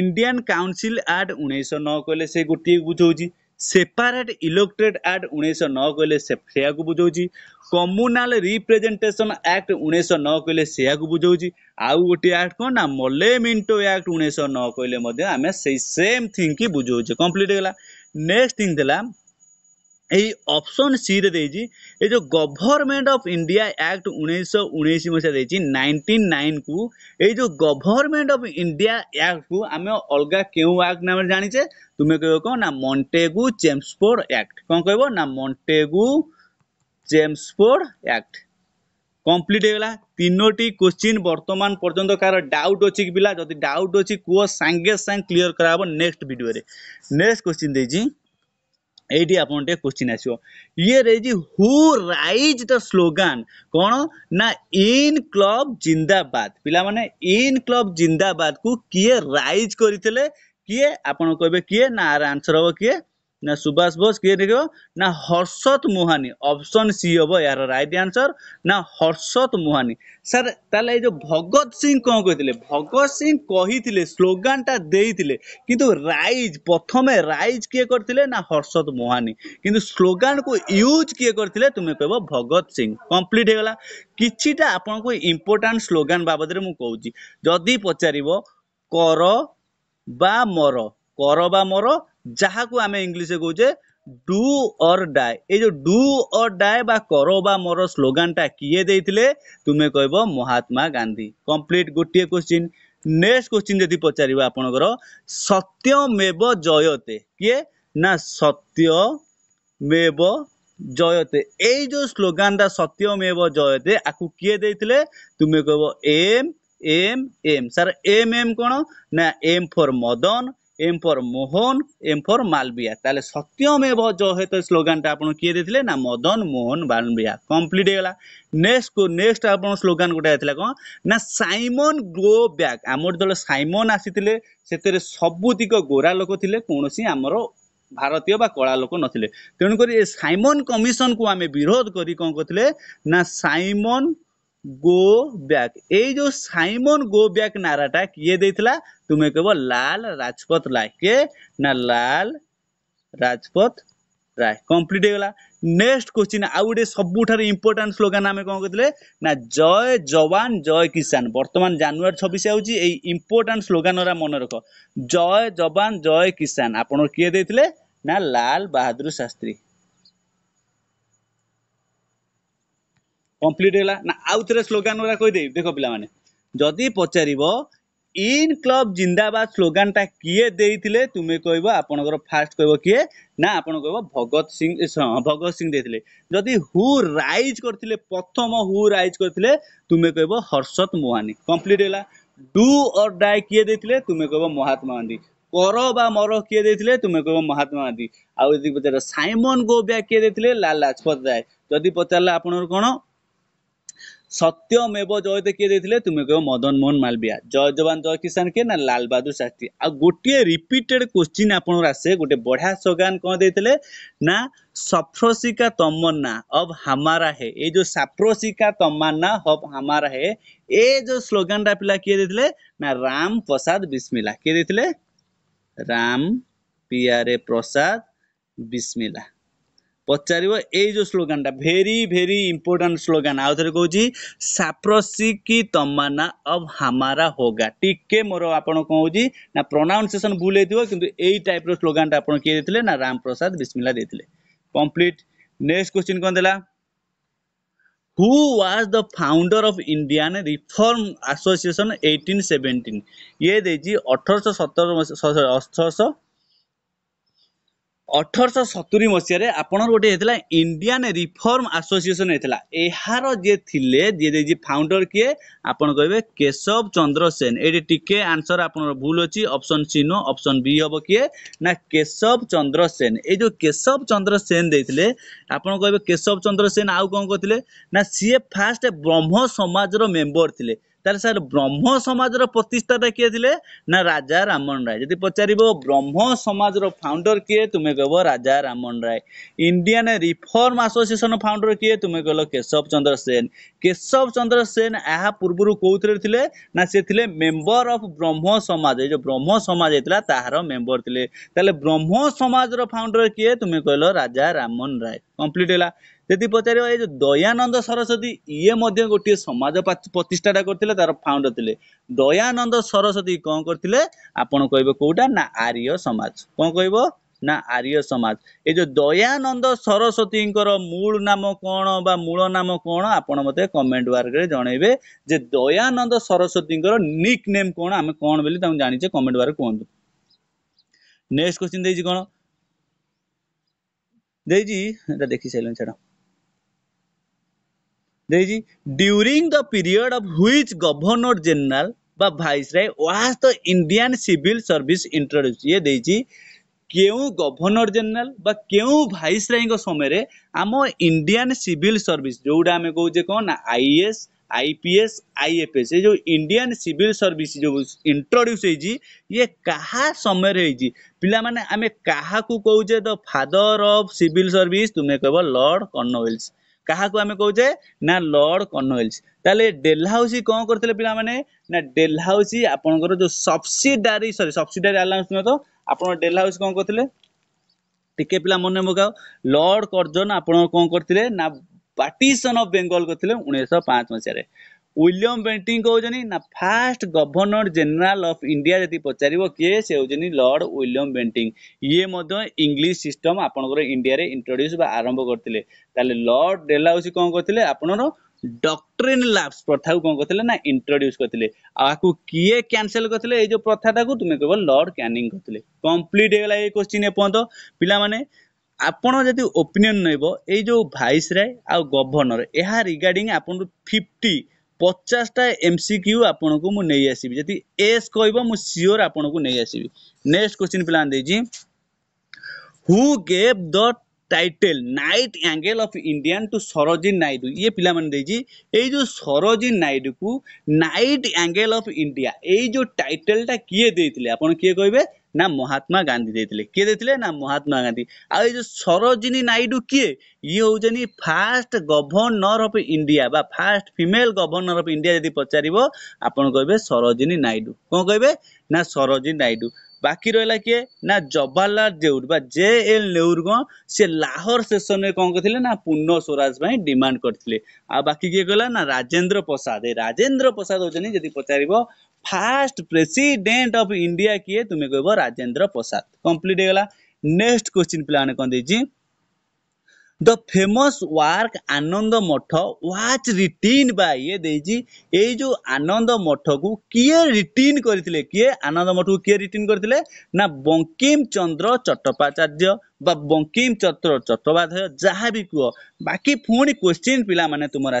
ইন্ডিয়ান কাউন্সিল আর্ট উনিশশো নয় কে সে গোটিয়ে বুঝাଉଛି ସେପାରେଟ୍ ଇଲେକ୍ଟୋରେଟ୍ ଆକ୍ଟ ଉଣେଇଶହ ନଅ କହିଲେ ସେୟାକୁ ବୁଝାଉଛି କମ୍ୟୁନାଲ ରିପ୍ରେଜେଣ୍ଟେସନ ଆକ୍ଟ ଉଣେଇଶହ ନଅ କହିଲେ ସେୟାକୁ ବୁଝାଉଛି ଆଉ ଗୋଟିଏ ଆକ୍ଟ କ'ଣ ନା ମଲେ ମିଣ୍ଟୋ ଆକ୍ଟ ଉଣେଇଶହ ନଅ କହିଲେ ମଧ୍ୟ ଆମେ ସେଇ ସେମ୍ ଥିଙ୍ଗକି ବୁଝାଉଛେ କମ୍ପ୍ଲିଟ୍ ହେଇଗଲା ନେକ୍ସଟ ଥିଙ୍ଗ ଥିଲା ଏହି ଅପସନ୍ ସିରେ ଦେଇଛି ଏ ଯେଉଁ ଗଭର୍ଣ୍ଣମେଣ୍ଟ ଅଫ୍ ଇଣ୍ଡିଆ ଆକ୍ଟ ଉଣେଇଶହ ଉଣେଇଶ ମସିହା ଦେଇଛି ନାଇଣ୍ଟିନ୍ ନାଇନ୍କୁ ଏଇ ଯେଉଁ ଗଭର୍ଣ୍ଣମେଣ୍ଟ ଅଫ୍ ଇଣ୍ଡିଆ ଆକ୍ଟକୁ ଆମେ ଅଲଗା କେଉଁ ଆକ୍ଟ ନାମରେ ଜାଣିଛେ ତୁମେ କହିବ କ'ଣ ନା ମଣ୍ଟେଗୁ ଚେମ୍ସଫୋର୍ଡ ଆକ୍ଟ କ'ଣ କହିବ ନା ମଣ୍ଟେଗୁ ଚେମ୍ସଫୋର୍ଡ ଆକ୍ଟ କମ୍ପ୍ଲିଟ୍ ହେଇଗଲା ତିନୋଟି କୋଶ୍ଚିନ୍ ବର୍ତ୍ତମାନ ପର୍ଯ୍ୟନ୍ତ କାହାର ଡାଉଟ୍ ଅଛି କି ପିଲା ଯଦି ଡାଉଟ୍ ଅଛି କୁହ ସାଙ୍ଗେ ସାଙ୍ଗେ କ୍ଲିଅର୍ କରାହେବ ନେକ୍ସଟ ଭିଡ଼ିଓରେ ନେକ୍ସଟ କୋଶ୍ଚିନ୍ ଦେଇଛି ଏଇଠି ଆପଣ ଟିକେ କୋଶ୍ଚିନ୍ ଆସିବ ଇଏ ରହିଛି ହୁ ରାଇଜ୍ ଦ ସ୍ଲୋଗାନ କ'ଣ ନା ଇନ୍ କ୍ଲବ ଜିନ୍ଦାବାଦ ପିଲାମାନେ ଇନ୍ କ୍ଲବ ଜିନ୍ଦାବାଦକୁ କିଏ ରାଇଜ୍ କରିଥିଲେ କିଏ ଆପଣ କହିବେ କିଏ ନା ଆର ଆନ୍ସର ହେବ କିଏ ନା ସୁଭାଷ ବୋଷ କିଏ ଦେଖିବ ନା ହର୍ଷତ ମୁହାନୀ ଅପସନ୍ ସି ହେବ ଏହାର ରାଇଟ୍ ଆନ୍ସର ନା ହର୍ଷତ ମୁହାନୀ ସାର୍ ତାହେଲେ ଏଇ ଯୋଉ ଭଗତ ସିଂ କ'ଣ କହିଥିଲେ ଭଗତ ସିଂ କହିଥିଲେ ସ୍ଲୋଗାନଟା ଦେଇଥିଲେ କିନ୍ତୁ ରାଇଜ ପ୍ରଥମେ ରାଇଜ କିଏ କରିଥିଲେ ନା ହର୍ଷତ ମୁହାନୀ କିନ୍ତୁ ସ୍ଲୋଗାନକୁ ୟୁଜ୍ କିଏ କରିଥିଲେ ତୁମେ କହିବ ଭଗତ ସିଂ କମ୍ପ୍ଲିଟ୍ ହେଇଗଲା କିଛିଟା ଆପଣଙ୍କୁ ଇମ୍ପୋର୍ଟାଣ୍ଟ ସ୍ଲୋଗାନ ବାବଦରେ ମୁଁ କହୁଛି ଯଦି ପଚାରିବ କର ବା ମର କର ବା ମର ଯାହାକୁ ଆମେ ଇଂଲିଶରେ କହୁଛେ ଡୁ ଅର୍ ଡାଏ ଏଇ ଯେଉଁ ଡୁ ଅର୍ ଡାଏ ବା କର ବା ମୋର ସ୍ଲୋଗାନଟା କିଏ ଦେଇଥିଲେ ତୁମେ କହିବ ମହାତ୍ମା ଗାନ୍ଧୀ କମ୍ପ୍ଲିଟ୍ ଗୋଟିଏ କ୍ୱେଶ୍ଚିନ୍ ନେକ୍ସଟ କ୍ୱେଶ୍ଚିନ୍ ଯଦି ପଚାରିବ ଆପଣଙ୍କର ସତ୍ୟମେବ ଜୟତେ କିଏ ନା ସତ୍ୟମେବ ଜୟତେ ଏଇ ଯେଉଁ ସ୍ଲୋଗାନଟା ସତ୍ୟମେବ ଜୟତେ ଆକୁ କିଏ ଦେଇଥିଲେ ତୁମେ କହିବ M M M sir M M କ'ଣ ନା M for Madan M for Mohan M for Malaviya তাহলে সত্যম এব জহেত স্লোগানটা আপনার কি দিয়ে না মদন মোহন মালবিয়া কমপ্লিট হয়ে গলা নেক্সট নেক্সট আপনার স্লোগান গোটা কম না সাইমন গ্রো ব্যাক আমার যেত সাইমন আসিলে সেতরে সবুতিক গোরা লোক লে কৌশি আমার ଭାରତୀୟ ବା କଳା ଲୋକ ନଥିଲେ ତେଣୁକରି ଏ ସାଇମନ୍ କମିଶନକୁ ଆମେ ବିରୋଧ କରି କ'ଣ କରିଥିଲେ ନା ସାଇମନ୍ গো ବ୍ୟାକ୍ ଏଇ ଯେଉଁ ସାଇମନ ଗୋ ବ୍ୟାକ୍ ନାରାଟା କିଏ ଦେଇଥିଲା ତୁମେ କହିବ ଲାଲ ରାଜପଥ ରାୟ କିଏ ନା ଲାଲ ରାଜପଥ ରାୟ କମ୍ପ୍ଲିଟ୍ ହେଇଗଲା ନେକ୍ସଟ କ୍ୱେଶ୍ଚିନ୍ ଆଉ ଗୋଟେ ସବୁଠାରୁ ଇମ୍ପୋର୍ଟାଣ୍ଟ ସ୍ଲୋଗାନ ଆମେ କ'ଣ କହିଥିଲେ ନା ଜୟ ଯବାନ ଜୟ କିଷାନ ବର୍ତ୍ତମାନ ଜାନୁଆରୀ ଛବିଶ ହେଉଛି ଏଇ ଇମ୍ପୋର୍ଟାଣ୍ଟ ସ୍ଲୋଗାନଗୁରା ମନେ ରଖ ଜୟ ଯବାନ ଜୟ କିଷାନ ଆପଣ କିଏ ଦେଇଥିଲେ ନା ଲାଲ ବାହାଦୁର ଶାସ୍ତ୍ରୀ କମ୍ପ୍ଲିଟ୍ ହେଲା ନା ଆଉ ଥରେ ସ୍ଲୋଗାନ ଗୁରା କହିଦେବି ଦେଖ ପିଲାମାନେ ଯଦି ପଚାରିବ ଇନ୍ କ୍ଲବ ଜିନ୍ଦାବାଦ ସ୍ଲୋଗାନଟା କିଏ ଦେଇଥିଲେ ତୁମେ କହିବ ଆପଣଙ୍କର ଫାର୍ଷ୍ଟ କହିବ କିଏ ନା ଆପଣ କହିବ ଭଗତ ସିଂ ଭଗତ ସିଂ ଦେଇଥିଲେ ଯଦି ହୁ ରାଇଜ୍ କରିଥିଲେ ପ୍ରଥମ ହୁ ରାଇଜ୍ କରିଥିଲେ ତୁମେ କହିବ ହର୍ଷତ ମୋହାନି କମ୍ପ୍ଲିଟ୍ ହେଲା ଡୁ ଅର୍ ଡାଏ କିଏ ଦେଇଥିଲେ ତୁମେ କହିବ ମହାତ୍ମା ଗାନ୍ଧୀ କର ବା ମର କିଏ ଦେଇଥିଲେ ତୁମେ କହିବ ମହାତ୍ମା ଗାନ୍ଧୀ ଆଉ ଯଦି ପଚାରିଲା ସାଇମନ ଗୋବ୍ୟା କିଏ ଦେଇଥିଲେ ଲାଲ ଲାଜପତ ରାୟ ଯଦି ପଚାରିଲା ଆପଣଙ୍କର କ'ଣ ସତ୍ୟମେବ ଜୟତେ କିଏ ଦେଇଥିଲେ ତୁମେ କହିବ ମଦନ ମୋହନ ମାଲବିଆ ଜୟ ଯବାନ ଜୟ କିଷାନ କିଏ ନା ଲାଲ ବାହାଦୁର ଶାସ୍ତ୍ରୀ ଆଉ ଗୋଟିଏ ରିପିଟେଡ୍ କ୍ୱେଶ୍ଚିନ୍ ଆପଣଙ୍କର ଆସେ ଗୋଟେ ବଢିଆ ସ୍ଲୋଗାନ କ'ଣ ଦେଇଥିଲେ ନା ସଫ୍ରୋସିକା ତମନ୍ନା ଅବ ହାମାରା ହେ ଏଇ ଯୋଉ ସାଫ୍ରୋସିକା ତମନ୍ନା ଅବ ହାମାରା ହେ ଏ ଯୋଉ ସ୍ଲୋଗାନଟା ପିଲା କିଏ ଦେଇଥିଲେ ନା ରାମ ପ୍ରସାଦ ବିସ୍ମିଲା କିଏ ଦେଇଥିଲେ ରାମ ପିଆରେ ପ୍ରସାଦ ବିସ୍ମିଲା ପଚାରିବ ଏଇ ଯେଉଁ ସ୍ଲୋଗାନଟା ଭେରି ଭେରି ଇମ୍ପୋର୍ଟାଣ୍ଟ ସ୍ଲୋଗାନ ଆଉ ଥରେ କହୁଛି ସାପ୍ରସି କି ତମାନା ଅବ୍ ହାମାରା ହୋଗା ଟିକେ ମୋର ଆପଣ କ'ଣ ହେଉଛି ନା ପ୍ରନାଉନ୍ସିଏସନ୍ ଭୁଲ ହେଇଥିବ କିନ୍ତୁ ଏଇ ଟାଇପ୍ର ସ୍ଲୋଗାନଟା ଆପଣ କିଏ ଦେଇଥିଲେ ନା ରାମ ପ୍ରସାଦ ବିସ୍ମିଲା ଦେଇଥିଲେ କମ୍ପ୍ଲିଟ୍ ନେକ୍ସଟ କ୍ୱେଶ୍ଚିନ୍ କ'ଣ ଦେଲା who was the founder of indian reform association 1817 ये देजी 1817 1817 ଅଠରଶହ ସତୁରି ମସିହାରେ ଆପଣଙ୍କର ଗୋଟେ ହେଇଥିଲା ଇଣ୍ଡିଆନ୍ ରିଫର୍ମ ଆସୋସିଏସନ୍ ହେଇଥିଲା ଏହାର ଯିଏ ଥିଲେ ଯିଏ ଦେଇଛି ଫାଉଣ୍ଡର କିଏ ଆପଣ କହିବେ କେଶବ ଚନ୍ଦ୍ର ସେନ ଏଇଠି ଟିକେ ଆନ୍ସର ଆପଣଙ୍କର ଭୁଲ ଅଛି ଅପସନ୍ ସି ନୁହଁ ଅପସନ୍ ବି ହେବ କିଏ ନା କେଶବ ଚନ୍ଦ୍ର ସେନ ଏଇ ଯେଉଁ କେଶବ ଚନ୍ଦ୍ର ସେନ ଦେଇଥିଲେ ଆପଣ କହିବେ କେଶବ ଚନ୍ଦ୍ର ସେନ ଆଉ କ'ଣ କହିଥିଲେ ନା ସିଏ ଫାଷ୍ଟ ବ୍ରହ୍ମ ସମାଜର ମେମ୍ବର ଥିଲେ ତାହେଲେ ସାର୍ ବ୍ରହ୍ମ ସମାଜର ପ୍ରତିଷ୍ଠାତା କିଏ ଥିଲେ ନା ରାଜା ରାମନ ରାୟ ଯଦି ପଚାରିବ ବ୍ରହ୍ମ ସମାଜର ଫାଉଣ୍ଡର କିଏ ତୁମେ କହିବ Raja Raman Roy Indian reform association founder କିଏ ତୁମେ କହିଲ କେଶବ ଚନ୍ଦ୍ର ସେନ କେଶବ ଚନ୍ଦ୍ର ସେନ ଏହା ପୂର୍ବରୁ କେଉଁଥିରେ ଥିଲେ ନା ସେ ଥିଲେ ମେମ୍ବର ଅଫ୍ ବ୍ରହ୍ମ ସମାଜ ଏ ଯେଉଁ ବ୍ରହ୍ମ ସମାଜ ହେଇଥିଲା ତାହାର ମେମ୍ବର ଥିଲେ ତାହେଲେ ବ୍ରହ୍ମ ସମାଜର ଫାଉଣ୍ଡର କିଏ ତୁମେ କହିଲ ରାଜା ରାମନ ରାୟ କମ୍ପ୍ଲିଟ୍ ହେଲା ଯଦି ପଚାରିବା ଏ ଯୋଉ ଦୟାନନ୍ଦ ସରସ୍ୱତୀ ଇଏ ମଧ୍ୟ ଗୋଟିଏ ସମାଜ ପ୍ରତିଷ୍ଠାଟା କରିଥିଲେ ତାର ଫାଉଣ୍ଡର ଥିଲେ ଦୟାନନ୍ଦ ସରସ୍ୱତୀ କ'ଣ କରିଥିଲେ ଆପଣ କହିବେ କୋଉଟା ନା ଆର୍ଯ୍ୟ ସମାଜ କ'ଣ କହିବ ନା ଆର୍ଯ୍ୟ ସମାଜ ଏ ଯୋଉ ଦୟାନନ୍ଦ ସରସ୍ୱତୀଙ୍କର ମୂଳ ନାମ କ'ଣ ବା ମୂଳ ନାମ କ'ଣ ଆପଣ ମତେ କମେଣ୍ଟ ବାର୍କରେ ଜଣେଇବେ ଯେ ଦୟାନନ୍ଦ ସରସ୍ୱତୀଙ୍କର ନିକ୍ ନେମ୍ କ'ଣ ଆମେ କ'ଣ ବୋଲି ତାଙ୍କୁ ଜାଣିଛେ କମେଣ୍ଟ ବାର୍ କୁହନ୍ତୁ ନେକ୍ସଟ କ୍ୱେଶ୍ଚିନ୍ ଦେଇଛି କ'ଣ ଦେଇଛି ଏଇଟା ଦେଖି ସାରିଲେଣି ଛାଡ଼ During the period of which Governor General বা viceroy was the Indian civil service introduce ये क्यों गवर्नर जनरल बा क्यों भाइसरय को समय रे हमो इंडियन सिविल सर्विस जोडा हमें कहू जे कोन आईएएस आईपीएस आईएफएस ये जो इंडियन सिविल सर्विस जो इंट्रोड्यूस ये क्या समय पे आम पिला माने the father of civil service तुम्हें कह लॉर्ड कॉर्नवेलिस କାହାକୁ ଆମେ କହୁଛେ ନା ଲର୍ଡ କର୍ଣ୍ଣୱେଲ୍ସ ତାହେଲେ ଡେଲହାଉସି କ'ଣ କରିଥିଲେ ପିଲାମାନେ ନା ଡେଲହାଉସି ଆପଣଙ୍କର ଯୋଉ ସବସିଡାରୀ ସରି ସବସିଡାରୀ ଆଲାଉନ୍ସ ନୁହେଁ ତ ଆପଣ ଡେଲହାଉସି କ'ଣ କରିଥିଲେ ଟିକେ ପିଲା ମନେ ପକାଅ ଲର୍ଡ କର୍ଜନ ଆପଣ କ'ଣ କରିଥିଲେ ନା ପାର୍ଟିସନ ଅଫ୍ ବେଙ୍ଗଲ କରିଥିଲେ ଉଣେଇଶହ ପାଞ୍ଚ ମସିହାରେ ୱିଲିୟମ୍ ବେଣ୍ଟିଂ କହୁଛନ୍ତି ନା first governor general of India ଯଦି ପଚାରିବ କିଏ ସେ ହେଉଛନ୍ତି ଲର୍ଡ ୱିଲିୟମ୍ ବେଣ୍ଟିଂ ଇଏ ମଧ୍ୟ ଇଂଲିଶ ସିଷ୍ଟମ ଆପଣଙ୍କର ଇଣ୍ଡିଆରେ ଇଣ୍ଟ୍ରୋଡ୍ୟୁସ୍ ବା ଆରମ୍ଭ କରିଥିଲେ ତାହେଲେ ଲର୍ଡ ଡେଲାଉସି କ'ଣ କରିଥିଲେ ଆପଣଙ୍କର ଡକ୍ଟ୍ରିନ୍ ଲାପ୍ସ ପ୍ରଥାକୁ କ'ଣ କରିଥିଲେ ନା ଇଣ୍ଟ୍ରୋଡ୍ୟୁସ୍ କରିଥିଲେ ଆଉ ଆକୁ କିଏ କ୍ୟାନସେଲ କରିଥିଲେ ଏଇ ଯେଉଁ ପ୍ରଥାଟାକୁ ତୁମେ କହିବ ଲର୍ଡ କ୍ୟାନିଂ କରିଥିଲେ କମ୍ପ୍ଲିଟ୍ ହେଇଗଲା ଏଇ କୋଶ୍ଚିନ୍ ଏପର୍ଯ୍ୟନ୍ତ ପିଲାମାନେ ଆପଣ ଯଦି ଓପିନିଅନ୍ ନେବ ଏଇ ଯେଉଁ ଭାଇସରାଏ ଆଉ ଗଭର୍ଣ୍ଣର ଏହା ରିଗାର୍ଡିଂ ଆପଣଙ୍କୁ ଫିଫ୍ଟି ପଚାଶଟା ଏମ୍ ସି କ୍ୟୁ ଆପଣଙ୍କୁ ମୁଁ ନେଇ ଆସିବି ଯଦି ଏସ୍ କହିବ ମୁଁ ସିଓର ଆପଣଙ୍କୁ ନେଇ ଆସିବି ନେକ୍ସଟ କ୍ୱେଶ୍ଚିନ୍ ପ୍ଲାନ୍ ଦେଇଛି title nightingale of Indian to Sarojini Naidu ये पिला मन देजी ए जो सरोजिन नायडू को नाइट एंगल ऑफ इंडिया ए जो टाइटल टा किए देइतिले आपन किए कहबे ନା ମହାତ୍ମା ଗାନ୍ଧୀ ଦେଇଥିଲେ କିଏ ଦେଇଥିଲେ ନା ମହାତ୍ମା ଗାନ୍ଧୀ ଆଉ ଏଇ ଯୋଉ ସରୋଜିନୀ ନାଇଡୁ କିଏ ଇଏ ହଉଛନ୍ତି ଫାଷ୍ଟ ଗଭର୍ଣ୍ଣର ଅଫ୍ ଇଣ୍ଡିଆ ବା first female governor of India ଯଦି ପଚାରିବ ଆପଣ କହିବେ ସରୋଜିନୀ ନାଇଡୁ କ'ଣ କହିବେ ନା ସରୋଜିନୀ ନାଇଡୁ ବାକି ରହିଲା କିଏ ନା ଜବାହରଲାଲ ନେହୁରୁ ବା ଜେ ଏଲ୍ ନେହୁରୁ କ'ଣ ସେ ଲାହୋର ସେସନରେ କ'ଣ କରିଥିଲେ ନା ପୂର୍ଣ୍ଣ ସ୍ୱରାଜ ପାଇଁ ଡିମାଣ୍ଡ କରିଥିଲେ ଆଉ ବାକି କିଏ କହିଲା ନା ରାଜେନ୍ଦ୍ର ପ୍ରସାଦ ଏ ରାଜେନ୍ଦ୍ର ପ୍ରସାଦ ହେଉଛନ୍ତି ଯଦି ପଚାରିବ फास्ट प्रेसिडेंट ऑफ इंडिया किए तुम्हें कह राजेन्द्र प्रसाद कंप्लीट हो नेक्स्ट क्वेश्चन पे कौन दे द फेमस वार्क आनंद मठ वाच रिटिन बाय ये जो आनंद मठ को किए रिटिन करथिले किए आनंद मठ को किए रिटिन करथिले ना बंकिम चंद्र चट्टोपाचार्य बा बंकिम चंद्र चट्टोपाध्याय जहाँ भी कह बाकी पुणी क्वेश्चन पिला माने तुमर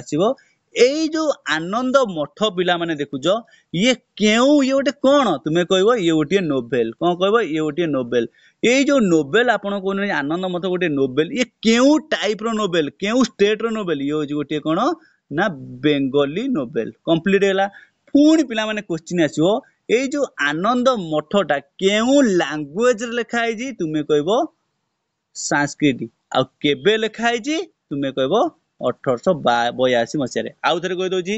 ଏଇ ଯୋଉ ଆନନ୍ଦ ମଠ ପିଲାମାନେ ଦେଖୁଛ ଇଏ କେଉଁ ଇଏ ଗୋଟେ କ'ଣ ତୁମେ କହିବ ଇଏ ଗୋଟିଏ ନୋବେଲ କ'ଣ କହିବ ଇଏ ଗୋଟିଏ ନୋବେଲ ଏଇ ଯୋଉ ନୋବେଲ ଆପଣ କହୁଛନ୍ତି ଆନନ୍ଦ ମଠ ଗୋଟିଏ ନୋବେଲ ଇଏ କେଉଁ ଟାଇପ୍ର ନୋବେଲ କେଉଁ ଷ୍ଟେଟ୍ର ନୋବେଲ ଇଏ ହେଉଛି ଗୋଟିଏ କ'ଣ ନା ବେଙ୍ଗଲୀ ନୋବେଲ କମ୍ପ୍ଲିଟ୍ ହେଲା ପୁଣି ପିଲାମାନେ କୋଶ୍ଚିନ୍ ଆସିବ ଏଇ ଯୋଉ ଆନନ୍ଦ ମଠଟା କେଉଁ ଲାଙ୍ଗୁଏଜରେ ଲେଖା ହେଇଛି ତୁମେ କହିବ ସାଂସ୍କ୍ରିଟ ଆଉ କେବେ ଲେଖା ହେଇଛି ତୁମେ କହିବ ଅଠରଶହ ବୟାଅଶୀ ମସିହାରେ ଆଉ ଥରେ କହିଦଉଛି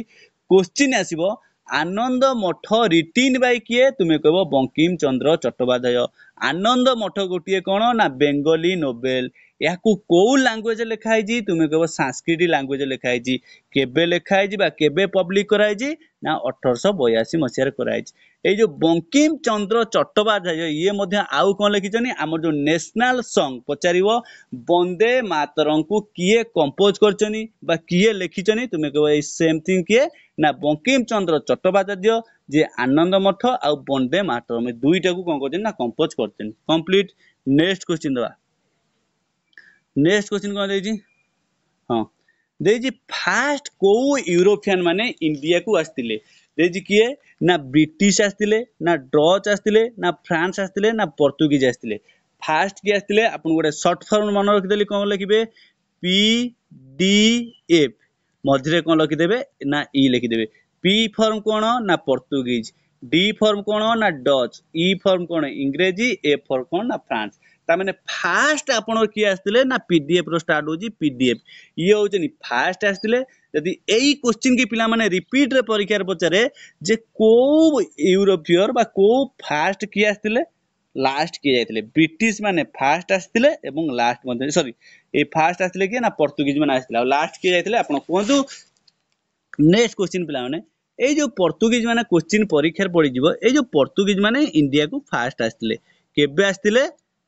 କୋଶ୍ଚିନ୍ ଆସିବ ଆନନ୍ଦ ମଠ ରିଟିନ୍ ବାଇ କିଏ ତୁମେ କହିବ ବଙ୍କିମ ଚନ୍ଦ୍ର ଚଟ୍ଟୋପାଧ୍ୟାୟ ଆନନ୍ଦ ମଠ ଗୋଟିଏ କ'ଣ ନା ବେଙ୍ଗଲୀ ନୋବେଲ ଏହାକୁ କୋଉ ଲାଙ୍ଗୁଏଜ ଲେଖା ହେଇଛି ତୁମେ କହିବ ସାଂସ୍କ୍ରିଟ ଲାଙ୍ଗୁଏଜ ଲେଖା ହେଇଛି କେବେ ଲେଖା ହେଇଛି ବା କେବେ ପବ୍ଲିକ କରାହେଇଛି ନା ଅଠରଶହ ବୟାଅଶୀ ମସିହାରେ କରାହେଇଛି ଏଇ ଯୋଉ ବଙ୍କିମ ଚନ୍ଦ୍ର ଚଟ୍ଟୋପାଧ୍ୟାୟ ଇଏ ମଧ୍ୟ ଆଉ କ'ଣ ଲେଖିଛନ୍ତି ଆମର ଯୋଉ ନ୍ୟାସନାଲ ସଙ୍ଗ ପଚାରିବ ବନ୍ଦେ ମାତରଙ୍କୁ କିଏ କମ୍ପୋଜ କରିଛନ୍ତି ବା କିଏ ଲେଖିଛନ୍ତି ତୁମେ କହିବ ଏଇ ସେମ୍ ଥିଙ୍ଗ କିଏ ନା ବଙ୍କିମଚନ୍ଦ୍ର ଚଟ୍ଟୋପାଧ୍ୟାୟ ଯିଏ ଆନନ୍ଦ ମଠ ଆଉ ବନ୍ଦେ ମାତରମ ଏ ଦୁଇଟାକୁ କ'ଣ କରିଛନ୍ତି ନା କମ୍ପୋଜ କରିଛନ୍ତି କମ୍ପ୍ଲିଟ ନେକ୍ସଟ କ୍ୱେଶ୍ଚିନ୍ ଦେବା ନେକ୍ସଟ କ୍ୱେଶ୍ଚିନ୍ କ'ଣ ଦେଇଛି ହଁ ଦେଇଛି ଫାଷ୍ଟ କୋଉ ୟୁରୋପିଆନ ମାନେ ଇଣ୍ଡିଆକୁ ଆସିଥିଲେ ଦେଇଛି କିଏ ନା ବ୍ରିଟିଶ ଆସିଥିଲେ ନା ଡଚ୍ ଆସିଥିଲେ ନା ଫ୍ରାନ୍ସ ଆସିଥିଲେ ନା ପର୍ତ୍ତୁଗୀଜ ଆସିଥିଲେ ଫାଷ୍ଟ କିଏ ଆସିଥିଲେ ଆପଣ ଗୋଟେ ସର୍ଟ ଫର୍ମ ମନେ ରଖିଦେଲି କ'ଣ ଲେଖିବେ ପି ଡି ଏଫ୍ ମଝିରେ କ'ଣ ଲେଖିଦେବେ ନା ଇ ଲେଖିଦେବେ ପି ଫର୍ମ କ'ଣ ନା ପର୍ତ୍ତୁଗୀଜ ଡି ଫର୍ମ କ'ଣ ନା ଡଚ୍ ଇ ଫର୍ମ କ'ଣ ଇଂରେଜୀ ଏ ଫର୍ମ କ'ଣ ନା ଫ୍ରାନ୍ସ ତାମାନେ ଫାଷ୍ଟ ଆପଣଙ୍କର କିଏ ଆସିଥିଲେ ନା ପିଡିଏଫ୍ ର ଷ୍ଟାର୍ଟ ହେଉଛି ପିଡିଏଫ୍ ଇଏ ହେଉଛନ୍ତି ଫାଷ୍ଟ ଆସିଥିଲେ ଯଦି ଏଇ କୋଶ୍ଚିନ୍ କି ପିଲାମାନେ ରିପିଟ୍ରେ ପରୀକ୍ଷାରେ ପଚାରେ ଯେ କେଉଁ ୟୁରୋପିୟର ବା କେଉଁ ଫାଷ୍ଟ କିଏ ଆସିଥିଲେ ଲାଷ୍ଟ କିଏ ଯାଇଥିଲେ ବ୍ରିଟିଶ ମାନେ ଫାଷ୍ଟ ଆସିଥିଲେ ଏବଂ ଲାଷ୍ଟ ମଧ୍ୟ ସରି ଏଇ ଫାଷ୍ଟ ଆସିଥିଲେ କିଏ ନା ପର୍ତ୍ତୁଗୀଜ ମାନେ ଆସିଥିଲେ ଆଉ ଲାଷ୍ଟ କିଏ ଯାଇଥିଲେ ଆପଣ କୁହନ୍ତୁ ନେକ୍ସଟ କ୍ୱେଶ୍ଚିନ୍ ପିଲାମାନେ ଏଇ ଯୋଉ ପର୍ତ୍ତୁଗୀଜ ମାନେ କ୍ୱେଶ୍ଚିନ୍ ପରୀକ୍ଷାରେ ପଡ଼ିଯିବ ଏଇ ଯୋଉ ପର୍ତ୍ତୁଗୀଜ ମାନେ ଇଣ୍ଡିଆକୁ ଫାଷ୍ଟ ଆସିଥିଲେ କେବେ ଆସିଥିଲେ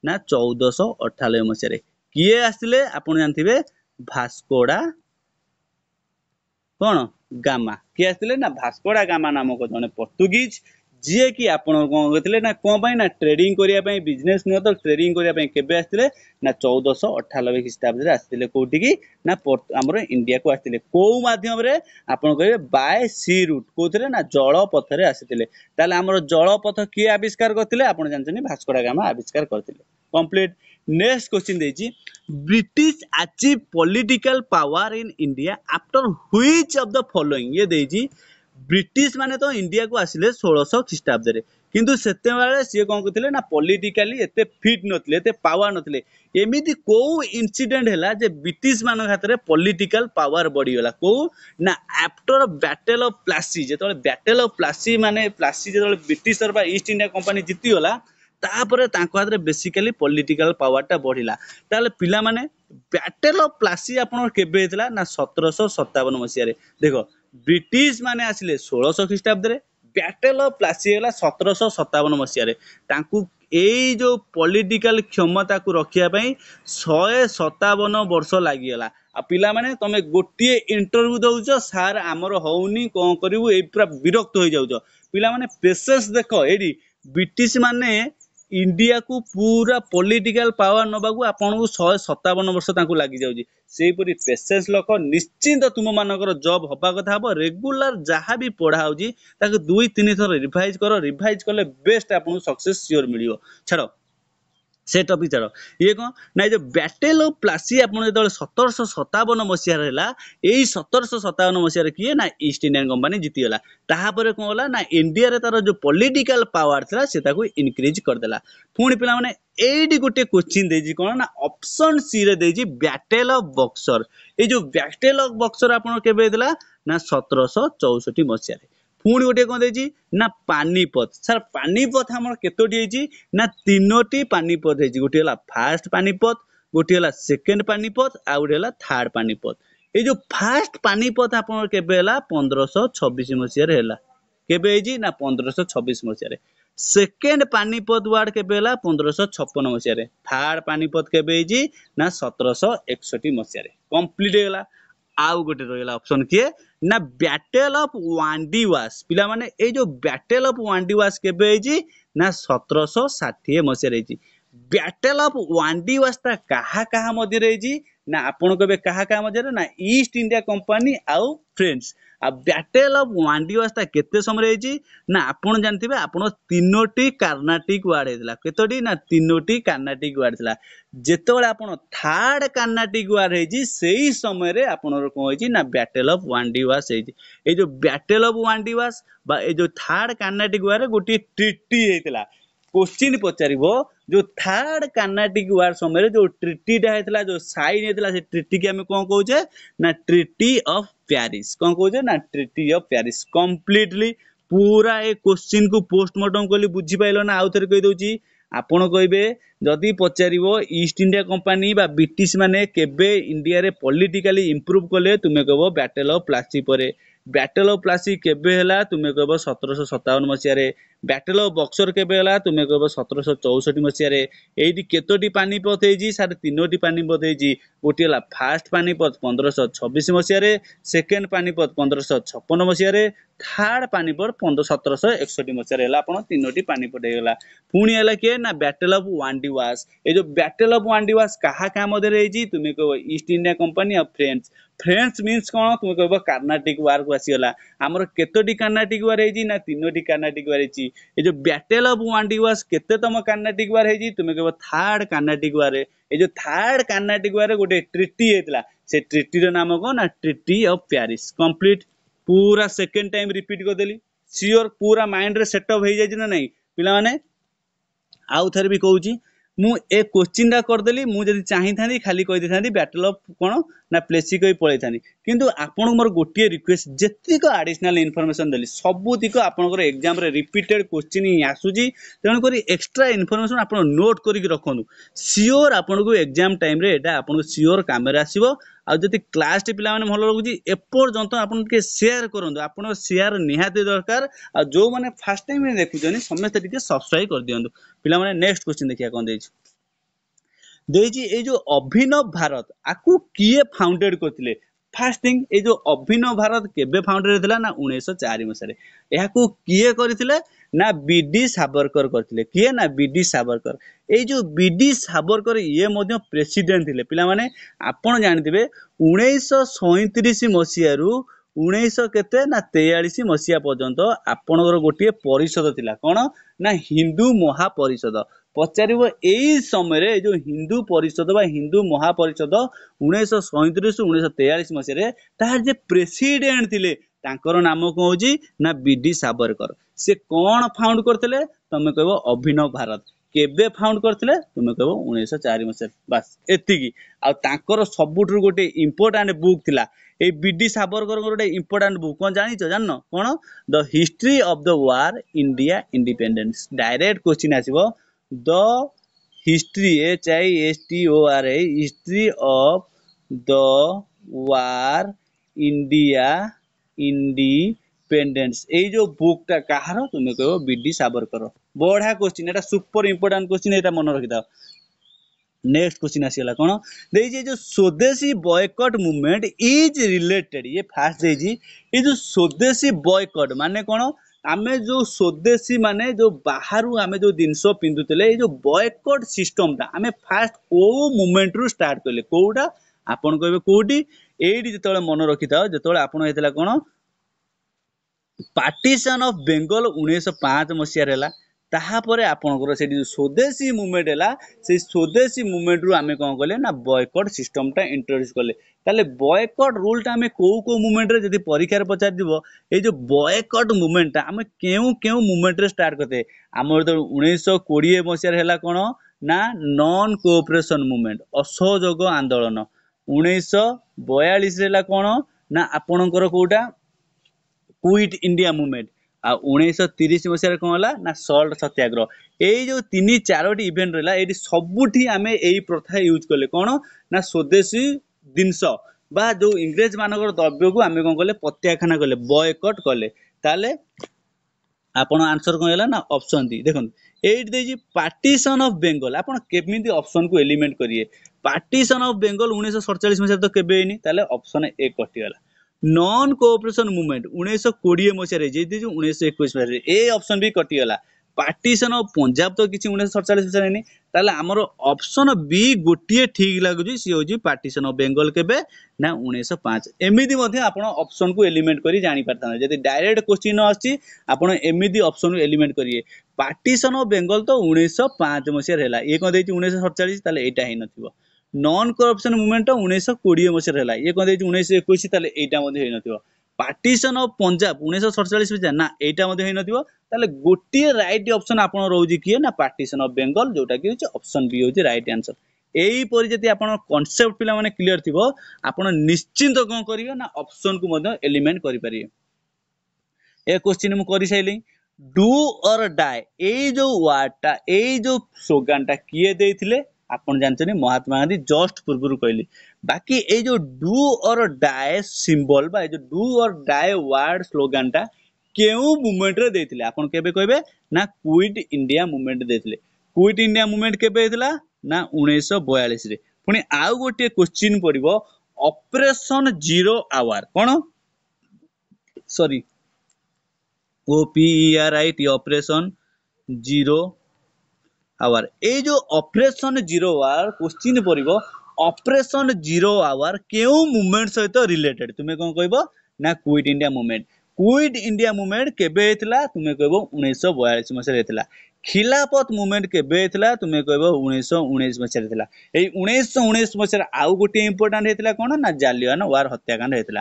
ନା ଚଉଦଶହ ଅଠାନବେ ମସିହାରେ କିଏ ଆସିଥିଲେ ଆପଣ ଜାଣିଥିବେ ଭାସ୍କୋଡା କ'ଣ ଗାମା କିଏ ଆସିଥିଲେ ନା ଭାସ୍କୋଡା ଗାମା ନାମକ ଜଣେ ପର୍ତ୍ତୁଗୀଜ ଯିଏକି ଆପଣ କ'ଣ କରିଥିଲେ ନା କ'ଣ ପାଇଁ ନା ଟ୍ରେଡିଂ କରିବା ପାଇଁ ବିଜନେସ୍ ନୁହେଁ ତ ଟ୍ରେଡିଂ କରିବା ପାଇଁ କେବେ ଆସିଥିଲେ ନା ଚଉଦଶହ ଅଠାନବେ ଖ୍ରୀଷ୍ଟାବ୍ଦରେ ଆସିଥିଲେ କୋଉଠିକି ନା ଆମର ଇଣ୍ଡିଆକୁ ଆସିଥିଲେ କୋଉ ମାଧ୍ୟମରେ ଆପଣ କହିବେ ବାଏ ସି ରୁଟ୍ କୋଉଥିରେ ନା ଜଳପଥରେ ଆସିଥିଲେ ତାହେଲେ ଆମର ଜଳପଥ କିଏ ଆବିଷ୍କାର କରିଥିଲେ ଆପଣ ଜାଣିଛନ୍ତି ଭାସ୍କର ଗାମା ଆବିଷ୍କାର କରିଥିଲେ କମ୍ପ୍ଲିଟ୍ ନେକ୍ସଟ କ୍ୱେଶ୍ଚିନ୍ ଦେଇଛି British achieve political power in India after which of the following ଇଏ ଦେଇଛି ବ୍ରିଟିଶ ମାନେ ତ ଇଣ୍ଡିଆକୁ ଆସିଲେ ଷୋଳଶହ ଖ୍ରୀଷ୍ଟାବ୍ଦରେ କିନ୍ତୁ ସେତେବେଳେ ସିଏ କ'ଣ କରିଥିଲେ ନା ପଲିଟିକାଲି ଏତେ ଫିଟ୍ ନଥିଲେ ଏତେ ପାୱାର ନଥିଲେ ଏମିତି କେଉଁ ଇନସିଡେଣ୍ଟ ହେଲା ଯେ ବ୍ରିଟିଶମାନଙ୍କ ହାତରେ ପଲିଟିକାଲ ପାୱାର ବଢ଼ିଗଲା କେଉଁ ନା ଆଫ୍ଟର ବ୍ୟାଟେଲ ଅଫ୍ ପ୍ଲାସି ଯେତେବେଳେ ବ୍ୟାଟେଲ ଅଫ୍ ପ୍ଲାସି ମାନେ ପ୍ଲାସି ଯେତେବେଳେ ବ୍ରିଟିଶର ବା ଇଷ୍ଟ ଇଣ୍ଡିଆ କମ୍ପାନୀ ଜିତିଗଲା ତାପରେ ତାଙ୍କ ହାତରେ ବେସିକାଲି ପଲିଟିକାଲ ପାୱାରଟା ବଢ଼ିଲା ତାହେଲେ ପିଲାମାନେ ବ୍ୟାଟେଲ ଅଫ୍ ପ୍ଲାସି ଆପଣଙ୍କର କେବେ ହେଇଥିଲା ନା ସତରଶହ ସତାବନ ମସିହାରେ ଦେଖ ବ୍ରିଟିଶ ମାନେ ଆସିଲେ ଷୋଳଶହ ଖ୍ରୀଷ୍ଟାବ୍ଦରେ ବ୍ୟାଟେଲ ଅଫ୍ ପ୍ଲାସି ହେଲା ସତରଶହ ସତାବନ ମସିହାରେ ତାଙ୍କୁ ଏଇ ଯେଉଁ ପଲିଟିକାଲ କ୍ଷମତାକୁ ରଖିବା ପାଇଁ ଶହେ ସତାବନ ବର୍ଷ ଲାଗିଗଲା ଆଉ ପିଲାମାନେ ତମେ ଗୋଟିଏ ଇଣ୍ଟରଭ୍ୟୁ ଦେଉଛ ସାର୍ ଆମର ହେଉନି କ'ଣ କରିବୁ ଏଇ ପୁରା ବିରକ୍ତ ହୋଇଯାଉଛ ପିଲାମାନେ ପ୍ରେସେସ୍ ଦେଖ ଏଇଠି ବ୍ରିଟିଶ ମାନେ ଇଣ୍ଡିଆକୁ ପୁରା ପଲିଟିକାଲ ପାୱାର ନେବାକୁ ଆପଣଙ୍କୁ ଶହେ ସତାବନ ବର୍ଷ ତାଙ୍କୁ ଲାଗିଯାଉଛି ସେହିପରି ପେସେନ୍ସ ଲୋକ ନିଶ୍ଚିନ୍ତ ତୁମମାନଙ୍କର ଜବ୍ ହେବା କଥା ହେବ ରେଗୁଲାର ଯାହା ବି ପଢ଼ା ହେଉଛି ତାକୁ ଦୁଇ ତିନି ଥର ରିଭାଇଜ୍ କର ରିଭାଇଜ୍ କଲେ ବେଷ୍ଟ ଆପଣଙ୍କୁ ସକ୍ସେସ୍ ସିଓର ମିଳିବ ଛାଡ଼ ସେଟ୍ ଅଫ୍ ଇଚାର ଇଏ କ'ଣ ନା ଏ ଯେଉଁ ବ୍ୟାଟେଲ୍ ଅଫ୍ ପ୍ଲାସି ଆପଣ ଯେତେବେଳେ ସତରଶହ ସତାବନ ମସିହାରେ ହେଲା ଏଇ ସତରଶହ ସତାବନ ମସିହାରେ କିଏ ନା ଇଷ୍ଟ ଇଣ୍ଡିଆନ୍ କମ୍ପାନୀ ଜିତିଗଲା ତାହାପରେ କ'ଣ ହେଲା ନା ଇଣ୍ଡିଆରେ ତାର ଯେଉଁ ପଲିଟିକାଲ ପାୱାର ଥିଲା ସେ ତାକୁ ଇନକ୍ରିଜ୍ କରିଦେଲା ପୁଣି ପିଲାମାନେ ଏଇଠି ଗୋଟିଏ କୋଶ୍ଚିନ୍ ଦେଇଛି କ'ଣ ନା ଅପସନ୍ ସିରେ ଦେଇଛି ବ୍ୟାଟେଲ୍ ଅଫ୍ ବକ୍ସର ଏଇ ଯେଉଁ ବ୍ୟାଟେଲ୍ ଅଫ୍ ବକ୍ସର ଆପଣ କେବେ ହେଇଥିଲା ନା ସତରଶହ ଚଉଷଠି ମସିହାରେ ପୁଣି ଗୋଟେ କ'ଣ ଦେଇଛି ନା ପାନିପଥ ସାର୍ ପାନିପଥ ଆମର କେତୋଟି ହେଇଛି ନା ତିନୋଟି ପାନିପଥ ହେଇଛି ଗୋଟିଏ ହେଲା ଫାର୍ଷ୍ଟ ପାନିପଥ ଗୋଟିଏ ହେଲା ସେକେଣ୍ଡ ପାନିପଥ ଆଉ ଗୋଟେ ହେଲା ଥାର୍ଡ ପାନିପଥ ଏଇ ଯୋଉ ଫାର୍ଷ୍ଟ ପାନିପଥ ଆପଣଙ୍କର କେବେ ହେଲା ପନ୍ଦରଶହ ଛବିଶ ମସିହାରେ ହେଲା କେବେ ହେଇଛି ନା ପନ୍ଦରଶହ ଛବିଶ ମସିହାରେ ସେକେଣ୍ଡ ପାନିପଥ ୱାର୍ଡ କେବେ ହେଲା ପନ୍ଦରଶହ ଛପନ ମସିହାରେ ଥାର୍ଡ ପାନିପଥ କେବେ ହେଇଛି ନା ସତରଶହ ଏକଷଠି ମସିହାରେ କମ୍ପ୍ଲିଟ ହେଇଗଲା ଆଉ ଗୋଟେ ରହିଗଲା ଅପସନ କିଏ ନା ବ୍ୟାଟେଲ୍ ଅଫ୍ ୱାଣ୍ଡିୱାସ୍ ପିଲାମାନେ ଏଇ ଯେଉଁ ବ୍ୟାଟେଲ୍ ଅଫ୍ ୱାଣ୍ଡିୱାସ୍ କେବେ ହେଇଛି ନା ସତରଶହ ଷାଠିଏ ମସିହାରେ ହେଇଛି ବ୍ୟାଟେଲ୍ ଅଫ୍ ୱାଣ୍ଡିୱାସ୍ଟା କାହା କାହା ମଧ୍ୟରେ ହେଇଛି ନା ଆପଣ କେବେ କାହା କାହା ମଧ୍ୟରେ ନା ଇଷ୍ଟ ଇଣ୍ଡିଆ କମ୍ପାନୀ ଆଉ ଫ୍ରେଣ୍ଡସ୍ ଆଉ ବ୍ୟାଟେଲ୍ ଅଫ୍ ୱାନ୍ଡି ୱାସ୍ଟା କେତେ ସମୟରେ ହେଇଛି ନା ଆପଣ ଜାଣିଥିବେ ଆପଣ ତିନୋଟି କାର୍ନାଟିକ୍ ୱାର୍ଡ ହେଇଥିଲା କେତୋଟି ନା ତିନୋଟି କାର୍ନାଟିକ୍ ୱାର୍ଡ ଥିଲା ଯେତେବେଳେ ଆପଣ ଥାର୍ଡ କାର୍ନାଟିକ୍ ୱାର୍ଡ ହେଇଛି ସେଇ ସମୟରେ ଆପଣଙ୍କର କ'ଣ ହେଇଛି ନା ବ୍ୟାଟେଲ୍ ଅଫ୍ ୱାନ୍ଡି ୱାସ୍ ହେଇଛି ଏଇ ଯେଉଁ ବ୍ୟାଟେଲ୍ ଅଫ୍ ୱାନ୍ଡି ୱାସ୍ ବା ଏଇ ଯେଉଁ ଥାର୍ଡ କାର୍ନାଟିକ୍ ୱାର୍ଡରେ ଗୋଟିଏ ଟ୍ରିଟି ହେଇଥିଲା क्वेश्चन पचार जो थार्ड कर्नाटिक वार समय जो ट्रिटीटा होता जो सैन होता से ट्रिटी की कौन कौचे ना ट्रिटी अफ प्यारिश कौन कौचे ना ट्रिटी अफ प्यारिश कम्प्लीटली पूरा ए क्वेश्चन को पोस्टमर्टम कली बुझीपाल ना आउ थे कहीदे ଆପଣ କହିବେ ଯଦି ପଚାରିବ ଇଷ୍ଟ ଇଣ୍ଡିଆ କମ୍ପାନୀ ବା ବ୍ରିଟିଶ ମାନେ କେବେ ଇଣ୍ଡିଆରେ ପଲିଟିକାଲି ଇମ୍ପ୍ରୁଭ୍ କଲେ ତୁମେ କହିବ ବ୍ୟାଟେଲ୍ ଅଫ୍ ପ୍ଲାଷ୍ଟିକ୍ ପରେ ବ୍ୟାଟେଲ ଅଫ୍ ପ୍ଲାସି କେବେ ହେଲା ତୁମେ କହିବ ସତରଶହ ସତାବନ ମସିହାରେ ବ୍ୟାଟେଲ ଅଫ୍ ବକ୍ସର କେବେ ହେଲା ତୁମେ କହିବ ସତରଶହ ଚଉଷଠି ମସିହାରେ ଏଇଠି କେତୋଟି ପାନିପଥ ହେଇଛି ସାର୍ ତିନୋଟି ପାନିପଥ ହେଇଛି ଗୋଟିଏ ହେଲା ଫାର୍ଷ୍ଟ ପାନିପଥ ପନ୍ଦରଶହ ଛବିଶ ମସିହାରେ ସେକେଣ୍ଡ ପାନିପଥ ପନ୍ଦରଶହ ଛପନ ମସିହାରେ ଥାର୍ଡ ପାନିପଥ ପନ୍ଦର ସତରଶହ ଏକଷଠି ମସିହାରେ ହେଲା ଆପଣ ତିନୋଟି ପାନିପଥ ହେଇଗଲା ପୁଣି ହେଲା କିଏ ନା ବ୍ୟାଟେଲ ଅଫ୍ ୱାଣ୍ଡିୱାସ୍ ଏ ଯୋଉ ବ୍ୟାଟେଲ ଅଫ୍ ୱାଣ୍ଡିୱାସ୍ କାହା କାହା ମଧ୍ୟରେ ହେଇଛି ତୁମେ କହିବ ଇଷ୍ଟ ଇଣ୍ଡିଆ କମ୍ପାନୀ ଆଉ ଫ୍ରେଞ୍ଚ ফ্রেঞ্চ মিন্স কোণ তুমি কব কার্নাটিক ওয়ার কু আসিগলা আমার কতটি কার্নাটিক ওয়ার হয়েছি না তিনোটি কার্নাটিক ওয়ার হয়েছি এই যে ব্যাটেল অফ ওয়ান্ডিওয়াস কেতেতম কার্নাটিক ওয়ার হয়েছি তুমি কব থার্ড কার্নাটিক ওয়ার এই যে থার্ড কার্নাটিক ওয়ার গোটে ট্রিটি হয়েছিল সে ট্রিটির নাম কোণ না ট্রিটি অফ প্যারিস কমপ্লিট পুরা সেকেন্ড টাইম রিপিট করেদেলি ସିଓର ପୁରା ମାଇଣ୍ଡରେ ସେଟଅପ୍ ହେଇଯାଇଛି ନା ନାହିଁ ପିଲାମାନେ ଆଉ ଥରେ ବି କହୁଛି ମୁଁ ଏ କୋଶ୍ଚିନ୍ଟା କରିଦେଲି ମୁଁ ଯଦି ଚାହିଁଥାନ୍ତି ଖାଲି କହିଦେଇଥାନ୍ତି ବ୍ୟାଟଲ୍ ଅଫ୍ କ'ଣ ନା ପ୍ଲେସିକ ହୋଇ ପଳେଇଥାନ୍ତି କିନ୍ତୁ ଆପଣଙ୍କୁ ମୋର ଗୋଟିଏ ରିକ୍ୱେଷ୍ଟ ଯେତିକ ଆଡ଼ିସନାଲ ଇନଫର୍ମେସନ୍ ଦେଲି ସବୁତିକ ଆପଣଙ୍କର ଏକ୍ଜାମ୍ରେ ରିପିଟେଡ୍ କ୍ୱେଶ୍ଚିନ୍ ହିଁ ଆସୁଛି ତେଣୁକରି ଏକ୍ସଟ୍ରା ଇନଫର୍ମେସନ୍ ଆପଣ ନୋଟ୍ କରିକି ରଖନ୍ତୁ ସିଓର ଆପଣଙ୍କୁ ଏକ୍ଜାମ୍ ଟାଇମ୍ରେ ଏଇଟା ଆପଣଙ୍କୁ ସିଓର କାମରେ ଆସିବ ଆଉ ଯଦି କ୍ଲାସ୍ଟି ପିଲାମାନେ ଭଲ ରହୁଛି ଏପର୍ଯ୍ୟନ୍ତ ଆପଣ ଟିକେ ସେୟାର କରନ୍ତୁ ଆପଣଙ୍କ ସେୟାର ନିହାତି ଦରକାର ଆଉ ଯେଉଁମାନେ ଫାର୍ଷ୍ଟ ଟାଇମ୍ ଦେଖୁଛନ୍ତି ସମସ୍ତେ ଟିକେ ସବସ୍କ୍ରାଇବ୍ କରିଦିଅନ୍ତୁ ପିଲାମାନେ ନେକ୍ସଟ କ୍ୱେଶ୍ଚିନ୍ ଦେଖିବା କ'ଣ ଦେଇଛି ଦେଇଛି ଏଇ ଯୋଉ ଅଭିନବ ଭାରତ ଆକୁ କିଏ ଫାଉଣ୍ଡେଡ୍ କରିଥିଲେ ଫାର୍ଷ୍ଟ ଥିଙ୍ଗ ଏଇ ଯୋଉ ଅଭିନବ ଭାରତ କେବେ ଫାଉଣ୍ଡେଡ୍ ହେଇଥିଲା ନା ଉଣେଇଶହ ଚାରି ମସିହାରେ ଏହାକୁ କିଏ କରିଥିଲେ ନା ବିଡି ସାବରକର କରିଥିଲେ କିଏ ନା ବିଡି ସାବରକର ଏଇ ଯୋଉ ବିଡି ସାବରକର ଇଏ ମଧ୍ୟ ପ୍ରେସିଡେଣ୍ଟ ଥିଲେ ପିଲାମାନେ ଆପଣ ଜାଣିଥିବେ ଉଣେଇଶହ ସଇଁତିରିଶ ମସିହାରୁ ଉଣେଇଶହ କେତେ ନା ତେୟାଳିଶ ମସିହା ପର୍ଯ୍ୟନ୍ତ ଆପଣଙ୍କର ଗୋଟିଏ ପରିଷଦ ଥିଲା କ'ଣ ନା ହିନ୍ଦୁ ମହାପରିଷଦ ପଚାରିବ ଏଇ ସମୟରେ ଏ ଯେଉଁ ହିନ୍ଦୁ ପରିଷଦ ବା ହିନ୍ଦୁ ମହାପରିଷଦ ଉଣେଇଶହ ସଇଁତିରିଶରୁ ଉଣେଇଶହ ତେୟାଳିଶ ମସିହାରେ ତାହାର ଯେ ପ୍ରେସିଡେଣ୍ଟ ଥିଲେ ତାଙ୍କର ନାମ କ'ଣ ହେଉଛି ନା ବି ଡି ସାବରକର ସେ କ'ଣ ଫାଉଣ୍ଡ କରିଥିଲେ ତମେ କହିବ ଅଭିନବ ଭାରତ କେବେ ଫାଉଣ୍ଡ କରିଥିଲେ ତୁମେ କହିବ ଉଣେଇଶହ ଚାରି ମସିହାରେ ବାସ୍ ଏତିକି ଆଉ ତାଙ୍କର ସବୁଠାରୁ ଗୋଟେ ଇମ୍ପୋର୍ଟାଣ୍ଟ ବୁକ୍ ଥିଲା ଏଇ ବି ଡି ସାବରକରଙ୍କର ଗୋଟେ ଇମ୍ପୋର୍ଟାଣ୍ଟ ବୁକ୍ କ'ଣ ଜାଣିଛ ଜାଣିନ କ'ଣ the history of the war India independence direct question ଆସିବ the history h i s t o r y history of the war india independence এই যে বুকটা কাহার তুমি কইব বিডি সাবরকর বড়া কোশ্চিন এটা সুপার ইম্পর্টান্ট কোশ্চিন এটা মনে রাখি দাও নেক্সট কোশ্চিন আসিগলা কোন দেইছি যে Swadeshi boycott movement is related ये ফার্স্ট দেইছি এই যে স্বদেশী বয়কট মানে কোন ଆମେ ଯେଉଁ ସ୍ୱଦେଶୀ ମାନେ ଯେଉଁ ବାହାରୁ ଆମେ ଯେଉଁ ଜିନିଷ ପିନ୍ଧୁଥିଲେ ଏଇ ଯେଉଁ ବୟକଟ୍ ସିଷ୍ଟମଟା ଆମେ ଫାଷ୍ଟ କେଉଁ ମୁମେଣ୍ଟରୁ ଷ୍ଟାର୍ଟ କଲେ କେଉଁଟା ଆପଣ କହିବେ କେଉଁଠି ଏଇଠି ଯେତେବେଳେ ମନେ ରଖିଥାଅ ଯେତେବେଳେ ଆପଣ ହେଇଥିଲା କ'ଣ ପାର୍ଟିସନ୍ ଅଫ୍ ବେଙ୍ଗଲ ଉଣେଇଶହ ପାଞ୍ଚ ମସିହାରେ ହେଲା ତାହାପରେ ଆପଣଙ୍କର ସେଠି ଯେଉଁ ସ୍ୱଦେଶୀ ମୁଭମେଣ୍ଟ ହେଲା ସେଇ ସ୍ୱଦେଶୀ ମୁଭମେଣ୍ଟରୁ ଆମେ କ'ଣ କଲେ ନା ବୟକଟ୍ ସିଷ୍ଟମଟା ଇଣ୍ଟ୍ରୋଡ୍ୟୁସ୍ କଲେ ତାହେଲେ ବୟକଟ୍ ରୁଲ୍ଟା ଆମେ କେଉଁ କେଉଁ ମୁଭମେଣ୍ଟରେ ଯଦି ପରୀକ୍ଷାରେ ପଚାରିଥିବ ଏଇ ଯେଉଁ ବୟକଟ୍ ମୁଭମେଣ୍ଟଟା ଆମେ କେଉଁ କେଉଁ ମୁଭମେଣ୍ଟରେ ଷ୍ଟାର୍ଟ କରିଥିଲେ ଆମର ଯେତେବେଳେ ଉଣେଇଶହ କୋଡ଼ିଏ ମସିହାରେ ହେଲା କ'ଣ ନା ନନ୍ କୋଅପରେସନ୍ ମୁଭମେଣ୍ଟ ଅସହଯୋଗ ଆନ୍ଦୋଳନ ଉଣେଇଶହ ବୟାଳିଶରେ ହେଲା କ'ଣ ନା ଆପଣଙ୍କର କେଉଁଟା କୁଇଟ୍ ଇଣ୍ଡିଆ ମୁଭମେଣ୍ଟ ଆଉ ଉଣେଇଶହ ତିରିଶ ମସିହାରେ କ'ଣ ହେଲା ନା ସଲ୍ଟ ସତ୍ୟାଗ୍ରହ ଏଇ ଯେଉଁ ତିନି ଚାରୋଟି ଇଭେଣ୍ଟ ରହିଲା ଏଇଠି ସବୁଠି ଆମେ ଏଇ ପ୍ରଥା ୟୁଜ୍ କଲେ କ'ଣ ନା ସ୍ୱଦେଶୀ ଜିନିଷ ବା ଯେଉଁ ଇଂରେଜମାନଙ୍କର ଦ୍ରବ୍ୟକୁ ଆମେ କ'ଣ କଲେ ପ୍ରତ୍ୟାଖ୍ୟାନ କଲେ ବୟକଟ୍ କଲେ ତାହେଲେ ଆପଣ ଆନ୍ସର କ'ଣ ହେଲା ନା ଅପସନ୍ ଦି ଦେଖନ୍ତୁ ଏଇଠି ଦେଇଛି ପାର୍ଟିସନ୍ ଅଫ୍ ବେଙ୍ଗଲ ଆପଣ କେମିତି ଅପସନ୍କୁ ଏଲିମେଣ୍ଟ କରିବେ ପାର୍ଟିସନ୍ ଅଫ୍ ବେଙ୍ଗଲ ଉଣେଇଶହ ସଡ଼ଚାଳିଶ ମସିହାରେ ତ କେବେ ହେଇନି ତାହେଲେ ଅପସନ୍ ଏ କଟିଗଲା ନନ୍ କୋଅପରେସନ୍ ମୁଭମେଣ୍ଟ ଉଣେଇଶହ କୋଡ଼ିଏ ମସିହାରେ ଯିଏ ଦେଇଛି ଉଣେଇଶହ ଏକୋଇଶ ମସିହାରେ ଏ ଅପସନ୍ ବି କଟିଗଲା ପାର୍ଟିସନ୍ ଅଫ୍ ପଞ୍ଜାବ ତ କିଛି ଉଣେଇଶହ ସଡ଼ଚାଳିଶ ମସିହାରେ ହେଇନି ତାହେଲେ ଆମର ଅପସନ୍ ବି ଗୋଟିଏ ଠିକ୍ ଲାଗୁଛି ସିଏ ହେଉଛି ପାର୍ଟିସନ୍ ଅଫ୍ ବେଙ୍ଗଲ କେବେ ନା ଉଣେଇଶହ ପାଞ୍ଚ ଏମିତି ମଧ୍ୟ ଆପଣ ଅପସନ୍କୁ ଏଲିମେଣ୍ଟ କରି ଜାଣିପାରିଥାନ୍ତେ ଯଦି ଡାଇରେକ୍ଟ କୋଶ୍ଚିନ୍ ଆସୁଛି ଆପଣ ଏମିତି ଅପସନ୍କୁ ଏଲିମେଣ୍ଟ କରିବେ ପାର୍ଟିସନ୍ ଅଫ୍ ବେଙ୍ଗଲ ତ ଉଣେଇଶହ ପାଞ୍ଚ ମସିହାରେ ହେଲା ଇଏ କ'ଣ ଦେଇଛି ଉଣେଇଶହ ସଡ଼ଚାଳିଶ ତାହେଲେ ଏଇଟା ହେଇନଥିବ ନନ୍ କରପ୍ସନ୍ ମୁଭମେଣ୍ଟଟା ଉଣେଇଶହ କୋଡ଼ିଏ ମସିହାରେ ହେଲା ଇଏ କହନ୍ତି ଉଣେଇଶହ ଏକୋଇଶ ତାହେଲେ ଏଇଟା ମଧ୍ୟ ହେଇନଥିବ ପାର୍ଟିସନ୍ ଅଫ୍ ପଞ୍ଜାବ ଉଣେଇଶହ ସଡ଼ଚାଳିଶ ମସିହା ନା ଏଇଟା ମଧ୍ୟ ହେଇନଥିବ ତାହେଲେ ଗୋଟିଏ ରାଇଟ୍ ଅପସନ୍ ଆପଣ ରହୁଛି କିଏ ନା ପାର୍ଟିସନ୍ ଅଫ୍ ବେଙ୍ଗଲ ଯୋଉଟାକି ହେଉଛି ଅପସନ୍ ବି ହେଉଛି ରାଇଟ୍ ଆନ୍ସର୍ ଏହିପରି ଯଦି ଆପଣ କନସେପ୍ଟ ପିଲାମାନେ କ୍ଲିଅର ଥିବ ଆପଣ ନିଶ୍ଚିନ୍ତ କ'ଣ କରିବେ ନା ଅପସନ୍କୁ ମଧ୍ୟ ଏଲିମେଣ୍ଟ କରିପାରିବେ ଏ କ୍ୱେଶ୍ଚିନ୍ ମୁଁ କରିସାରିଲି ଡୁ ଅର୍ ଡାଏ ଏଇ ଯୋଉ ୱାର୍ଡ଼ଟା ଏଇ ଯୋଉ ସ୍ଲୋଗାନଟା କିଏ ଦେଇଥିଲେ ଆପଣ ଜାଣିଛନ୍ତି ମହାତ୍ମା ଗାନ୍ଧୀ ଜଷ୍ଟ ପୂର୍ବରୁ କହିଲି ବାକି ଏଇ ଯେଉଁ ଡୁ ଅର୍ ଡାଏ ସିମ୍ବଲ ବା ଏଇ ଯେଉଁ ଡୁ ଅର୍ ଡାଏ ୱାର୍ଡ ସ୍ଲୋଗାନଟା କେଉଁ ମୁଭମେଣ୍ଟରେ ଦେଇଥିଲେ ଆପଣ କେବେ କହିବେ ନା କୁଇଟ୍ ଇଣ୍ଡିଆ ମୁଭମେଣ୍ଟ ଦେଇଥିଲେ କୁଇଟ୍ ଇଣ୍ଡିଆ ମୁଭମେଣ୍ଟ କେବେ ହେଇଥିଲା ନା ଉଣେଇଶହ ବୟାଳିଶରେ ପୁଣି ଆଉ ଗୋଟିଏ କୋଶ୍ଚିନ୍ ପଡ଼ିବ ଅପରେସନ ଜିରୋ ଆୱାର କ'ଣ sorry O P R I T operation zero hour এই যে অপরেসন জিরো আওয়ার কোশ্চিন পড়ব অপরেসন জিরো আওয়ার কেউ মুভমেন্ট সহিত রিলেটেড তুমি কম কইব না quit India movement quit India movement কেবে হয়েছিল তুমি কইব উনিশশো বয়ালিশ মশায় হয়েছিল খিলাপত মুভমেন্ট কেবে হয়েছিল তুমি কইব উনিশশো উনিশ মশায় হয়েছিল এই উনিশশো উনিশ মশায় আউ গোটিয়ে ইম্পর্টাট হয়েছিল কোণ না জালিয়ান ওয়ার হত্যাকাণ্ড হয়েছিল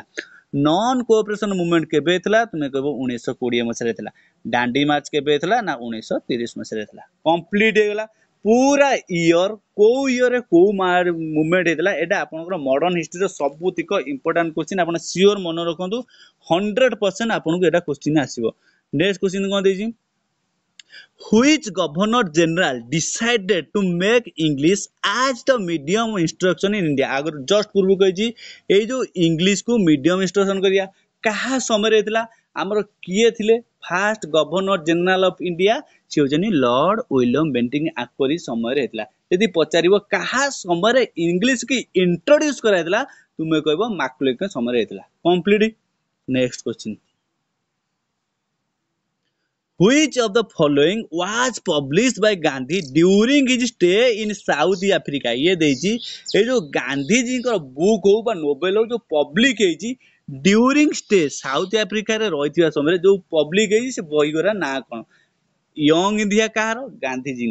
ନନ୍ କୋଅପରେସନ୍ ମୁଭମେଣ୍ଟ କେବେ ହେଇଥିଲା ତୁମେ କହିବ ଉଣେଇଶହ କୋଡ଼ିଏ ମସିହାରେ ଥିଲା ଡାଣ୍ଡି ମାର୍ଚ୍ଚ କେବେ ହେଇଥିଲା ନା ଉଣେଇଶହ ତିରିଶ ମସିହାରେ ଥିଲା କମ୍ପ୍ଲିଟ୍ ହେଇଗଲା ପୁରା ଇୟର କେଉଁ ଇୟରରେ କେଉଁ ମୁଭମେଣ୍ଟ ହେଇଥିଲା ଏଇଟା ଆପଣଙ୍କର ମଡର୍ଣ୍ଣ ହିଷ୍ଟ୍ରିର ସବୁତିକ ଇମ୍ପୋର୍ଟାଣ୍ଟ କ୍ୱେଶ୍ଚିନ୍ ଆପଣ ସିଓର ମନେ ରଖନ୍ତୁ ହଣ୍ଡ୍ରେଡ଼ ପରସେଣ୍ଟ ଆପଣଙ୍କୁ ଏଇଟା କ୍ୱେଶ୍ଚିନ୍ ଆସିବ ନେକ୍ସଟ କ୍ୱେଶ୍ଚିନ୍ କ'ଣ ଦେଇଛି which governor general decided to make english as the medium instruction in india आगରୁ just पूर्व कहि जो english को medium instruction करिया कहा समय रे किए थे first governor general of India से होजनी लॉर्ड विलियम बेंटिंग आकोरी समय रे थिला यदि पचारिबो कहा समय रे की इंट्रोड्यूस करायला तुमे कहबो मैकुले समय complete next question Which of the following was published by Gandhi during his stay in South Africa? ये देखिए ये जो गांधी जी का बुक हो बा नोबेल हो जो पब्लिक है ड्यूरिंग स्टे साउथ आफ्रिका रे रही समय जो पब्लिक है से बही गुरा ना कौन यंग इंडिया कार गांधी जी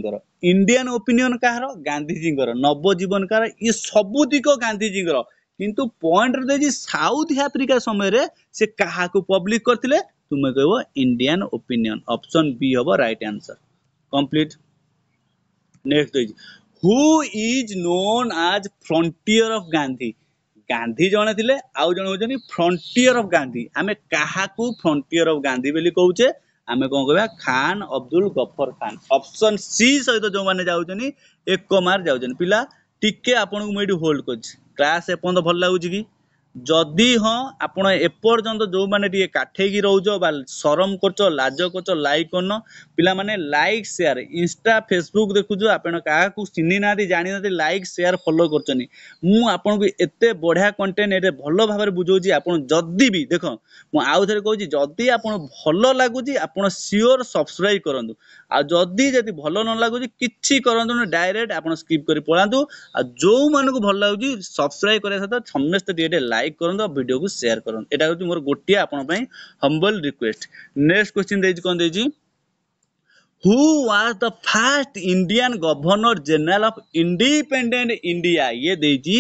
इंडियन ओपिनियन कार गांधी जी नवजीवन कार ये सबुतिक गांधी जी किंतु पॉइंट दे साउथ आफ्रिका समय रे से क्या पब्लिक करते ତୁମେ କହିବ ଇଣ୍ଡିଆନ୍ ଓପିନିଅନ୍ ଅପସନ୍ ବି ହେବ right answer complete next is who is known as frontier of Gandhi Gandhi ଜଣେ ଥିଲେ ଆଉ ଜଣେ ହେଉଛନ୍ତି ଫ୍ରଣ୍ଟିୟର ଅଫ୍ ଗାନ୍ଧୀ ଆମେ କାହାକୁ ଫ୍ରଣ୍ଟିୟର ଅଫ୍ ଗାନ୍ଧୀ ବୋଲି କହୁଛେ ଆମେ କ'ଣ କହିବା ଖାନ୍ ଅବଦୁଲ ଗଫର ଖାନ୍ ଅପସନ୍ ସି ସହିତ ଯେଉଁମାନେ ଯାଉଛନ୍ତି ଏକ ମାର୍କ ଯାଉଛନ୍ତି ପିଲା ଟିକେ ଆପଣଙ୍କୁ ମୁଁ ଏଇଠି ହୋଲ୍ଡ କରୁଛି କ୍ଲାସ୍ ଏପର୍ଯ୍ୟନ୍ତ ଭଲ ଲାଗୁଛି କି ଯଦି ହଁ ଆପଣ ଏପର୍ଯ୍ୟନ୍ତ ଯେଉଁମାନେ ଟିକେ କାଠେଇକି ରହୁଛ ବା ସରମ କରୁଛ ଲାଜ କରୁଛ ଲାଇକ୍ କରୁନ ପିଲାମାନେ ଲାଇକ୍ ସେୟାର ଇନଷ୍ଟା ଫେସବୁକ୍ ଦେଖୁଛ ଆପଣ କାହାକୁ ଚିହ୍ନି ନାହାନ୍ତି ଜାଣିନାହାନ୍ତି ଲାଇକ୍ ସେୟାର ଫଲୋ କରୁଛନ୍ତି ମୁଁ ଆପଣଙ୍କୁ ଏତେ ବଢ଼ିଆ କଣ୍ଟେଣ୍ଟ ଏତେ ଭଲ ଭାବରେ ବୁଝାଉଛି ଆପଣ ଯଦି ବି ଦେଖ ମୁଁ ଆଉ ଥରେ କହୁଛି ଯଦି ଆପଣ ଭଲ ଲାଗୁଛି ଆପଣ ସିଓର ସବସ୍କ୍ରାଇବ୍ କରନ୍ତୁ ଆଉ ଯଦି ଯଦି ଭଲ ନ ଲାଗୁଛି କିଛି କରନ୍ତୁନି ଡାଇରେକ୍ଟ ଆପଣ ସ୍କିପ୍ କରି ପଳାନ୍ତୁ ଆଉ ଯେଉଁମାନଙ୍କୁ ଭଲ ଲାଗୁଛି ସବସ୍କ୍ରାଇବ୍ କରିବା ସହିତ ସମସ୍ତେ ଟିକେ ଟିକେ ଲାଇକ୍ ଲାଇକ୍ କରନ୍ତୁ ଆଉ ଭିଡ଼ିଓକୁ ସେୟାର କରନ୍ତୁ ଏଇଟା ହେଉଛି ମୋର ଗୋଟିଏ ଆପଣଙ୍କ ପାଇଁ ହମ୍ବଲ୍ ରିକ୍ୱେଷ୍ଟ ନେକ୍ସଟ କ୍ୱେଶ୍ଚିନ୍ ଦେଇଛି କ'ଣ ଦେଇଛି who was the first indian governor general of independent india ye deji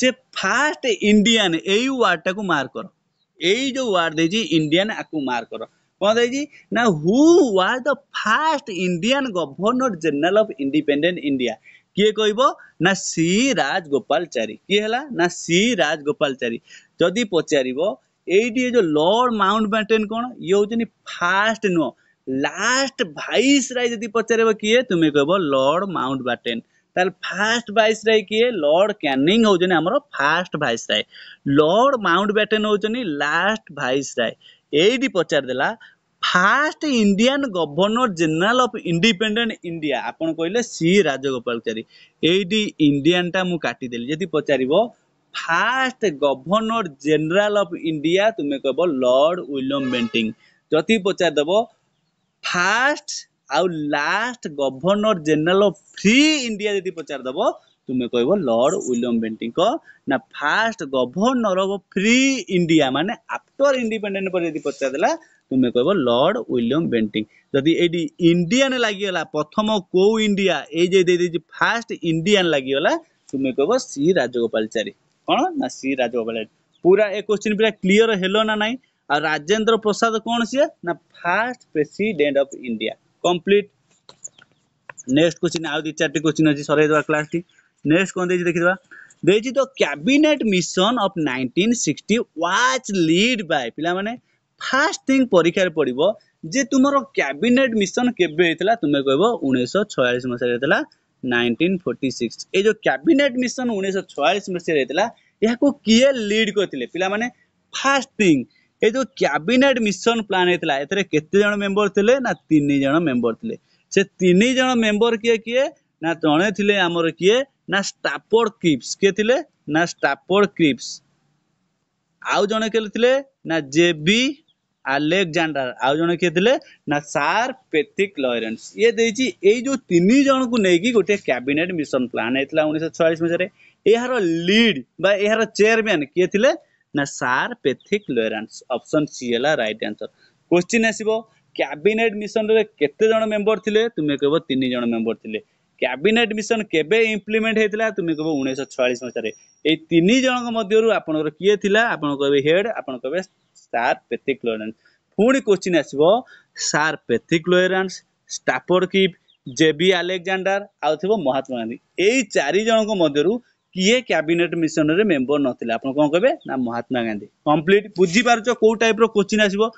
je first indian ei word ta ku mark karo ei jo word deji indian aku mark karo kon deji na who was the first indian governor general of independent india କିଏ କହିବ ନା C Rajagopalachari କିଏ ହେଲା ନା C Rajagopalachari ଯଦି ପଚାରିବ ଏଇଠି ଏ ଯୋଉ ଲର୍ଡ ମାଉଣ୍ଟ ବ୍ୟାଟେନ୍ କ'ଣ ଇଏ ହେଉଛନ୍ତି ଫାଷ୍ଟ ନୁହଁ ଲାଷ୍ଟ ଭାଇସ୍ ରାଇ ଯଦି ପଚାରିବ କିଏ ତୁମେ କହିବ ଲର୍ଡ ମାଉଣ୍ଟ ବ୍ୟାଟେନ୍ ତାହେଲେ ଫାଷ୍ଟ ଭାଇସ୍ ରାଇ କିଏ ଲର୍ଡ କ୍ୟାନିଂ ହେଉଛନ୍ତି ଆମର first viceroy Lord Mountbatten ହେଉଛନ୍ତି ଲାଷ୍ଟ ଭାଇସ୍ ରାଇ ଏଇଠି ପଚାରିଦେଲା first Indian governor general of independent India ଆପଣ କହିଲେ ସି ରାଜଗୋପାଳଚାରୀ ଏଇଠି ଇଣ୍ଡିଆନ୍ଟା ମୁଁ କାଟିଦେଲି ଯଦି ପଚାରିବ first governor general of India ତୁମେ କହିବ ଲର୍ଡ ୱିଲିୟମ ବେଣ୍ଟିଂ ଯଦି ପଚାରିଦେବ ଫାଷ୍ଟ ଆଉ last governor general of free India ଯଦି ପଚାରିଦେବ ତୁମେ କହିବ ଲର୍ଡ ୱିଲିୟମ ବେଣ୍ଟିଙ୍କ ନା first governor of free India ମାନେ ଆଫ୍ଟର ଇଣ୍ଡିପେଣ୍ଡେଣ୍ଟ ପରେ ଯଦି ପଚାରିଦେଲା तुम्हें कह लर्ड व्विलियम बेंटिंग जदि ये इंडियान लगला प्रथम कौ इंडिया ये फास्ट इंडियान लगला तुम्हें कह सी राजगोपालचारी कौन ना सी राजगोपालचारी पूरा ए क्वेश्चन पूरा क्लीयर हेलो ना ना आ राजेन्द्र प्रसाद कौन सी ना first president of India complete next question आज दी चार क्वेश्चन अच्छी सरदे क्लास टी नेक्ट कौन देखिए देखा देखिए तो cabinet mission of 1960 was led by पिला माने ফার্স্ট ଥିଙ୍ଗ ପରୀକ୍ଷାରେ ପଡ଼ିବ ଯେ ତୁମର କ୍ୟାବିନେଟ୍ ମିଶନ କେବେ ହେଇଥିଲା ତୁମେ କହିବ ଉଣେଇଶହ ଛୟାଳିଶ ମସିହାରେ ହେଇଥିଲା ନାଇନଟିନ୍ ଫୋର୍ଟି ସିକ୍ସ ଏଇ ଯେଉଁ କ୍ୟାବିନେଟ୍ ମିଶନ ଉଣେଇଶହ ଛୟାଳିଶ ମସିହାରେ ହେଇଥିଲା ଏହାକୁ କିଏ ଲିଡ୍ କରିଥିଲେ ପିଲାମାନେ ଫାର୍ଷ୍ଟ ଥିଙ୍ଗ ଏ ଯେଉଁ କ୍ୟାବିନେଟ୍ ମିଶନ ପ୍ଲାନ୍ ହେଇଥିଲା ଏଥିରେ କେତେ ଜଣ ମେମ୍ବର ଥିଲେ ନା ତିନି ଜଣ ମେମ୍ବର ଥିଲେ ସେ ତିନି ଜଣ ମେମ୍ବର କିଏ କିଏ ନା ଜଣେ ଥିଲେ ଆମର କିଏ ନା ଷ୍ଟାପୋର୍ଡ କ୍ରିପ୍ସ କିଏ ଥିଲେ ନା ଷ୍ଟାପୋର୍ଡ କ୍ରିପ୍ସ ଆଉ ଜଣେ କିଏ ଥିଲେ ନା ଜେ ବି ଆଲେକ୍ଜାଣ୍ଡାର ଆଉ ଜଣେ କିଏ ଥିଲେ ନା ସାର୍ ପେଥିକ୍ ଲରେନ୍ସ ଇଏ ଦେଇଛି ଏଇ ଯେଉଁ ତିନି ଜଣଙ୍କୁ ନେଇକି ଗୋଟିଏ କ୍ୟାବିନେଟ୍ ମିଶନ ପ୍ଲାନ୍ ହେଇଥିଲା ଉଣେଇଶହ ଛୟାଳିଶ ମସିହାରେ ଏହାର ଲିଡ୍ ବା ଏହାର ଚେୟାରମ୍ୟାନ୍ କିଏ ଥିଲେ ନା sir Pethick Lawrence option C ହେଲା ରାଇଟ୍ ଆନ୍ସର କୋଶ୍ଚିନ୍ ଆସିବ କ୍ୟାବିନେଟ୍ ମିଶନରେ କେତେ ଜଣ ମେମ୍ବର ଥିଲେ ତୁମେ କହିବ ତିନି ଜଣ ମେମ୍ବର ଥିଲେ କ୍ୟାବିନେଟ୍ ମିଶନ କେବେ ଇମ୍ପ୍ଲିମେଣ୍ଟ ହେଇଥିଲା ତୁମେ କହିବ ଉଣେଇଶହ ଛୟାଳିଶ ମସିହାରେ ଏଇ ତିନି ଜଣଙ୍କ ମଧ୍ୟରୁ ଆପଣଙ୍କର କିଏ ଥିଲା ଆପଣ କହିବେ ହେଡ୍ ଆପଣ କହିବେ ସାରପେଥିକ୍ ଲୋରେନ୍ସ ପୁଣି କୋଶ୍ଚିନ୍ ଆସିବ Sir Pethick Lawrence Stafford Cripps JB Alexander ଆଉ ଥିବ ମହାତ୍ମା ଗାନ୍ଧୀ ଏଇ ଚାରି ଜଣଙ୍କ ମଧ୍ୟରୁ କିଏ କ୍ୟାବିନେଟ୍ ମିଶନରେ ମେମ୍ବର ନଥିଲେ ଆପଣ କ'ଣ କହିବେ ନା ମହାତ୍ମା ଗାନ୍ଧୀ କମ୍ପ୍ଲିଟ୍ ବୁଝିପାରୁଛ କେଉଁ ଟାଇପ୍ର କୋଶ୍ଚିନ୍ ଆସିବ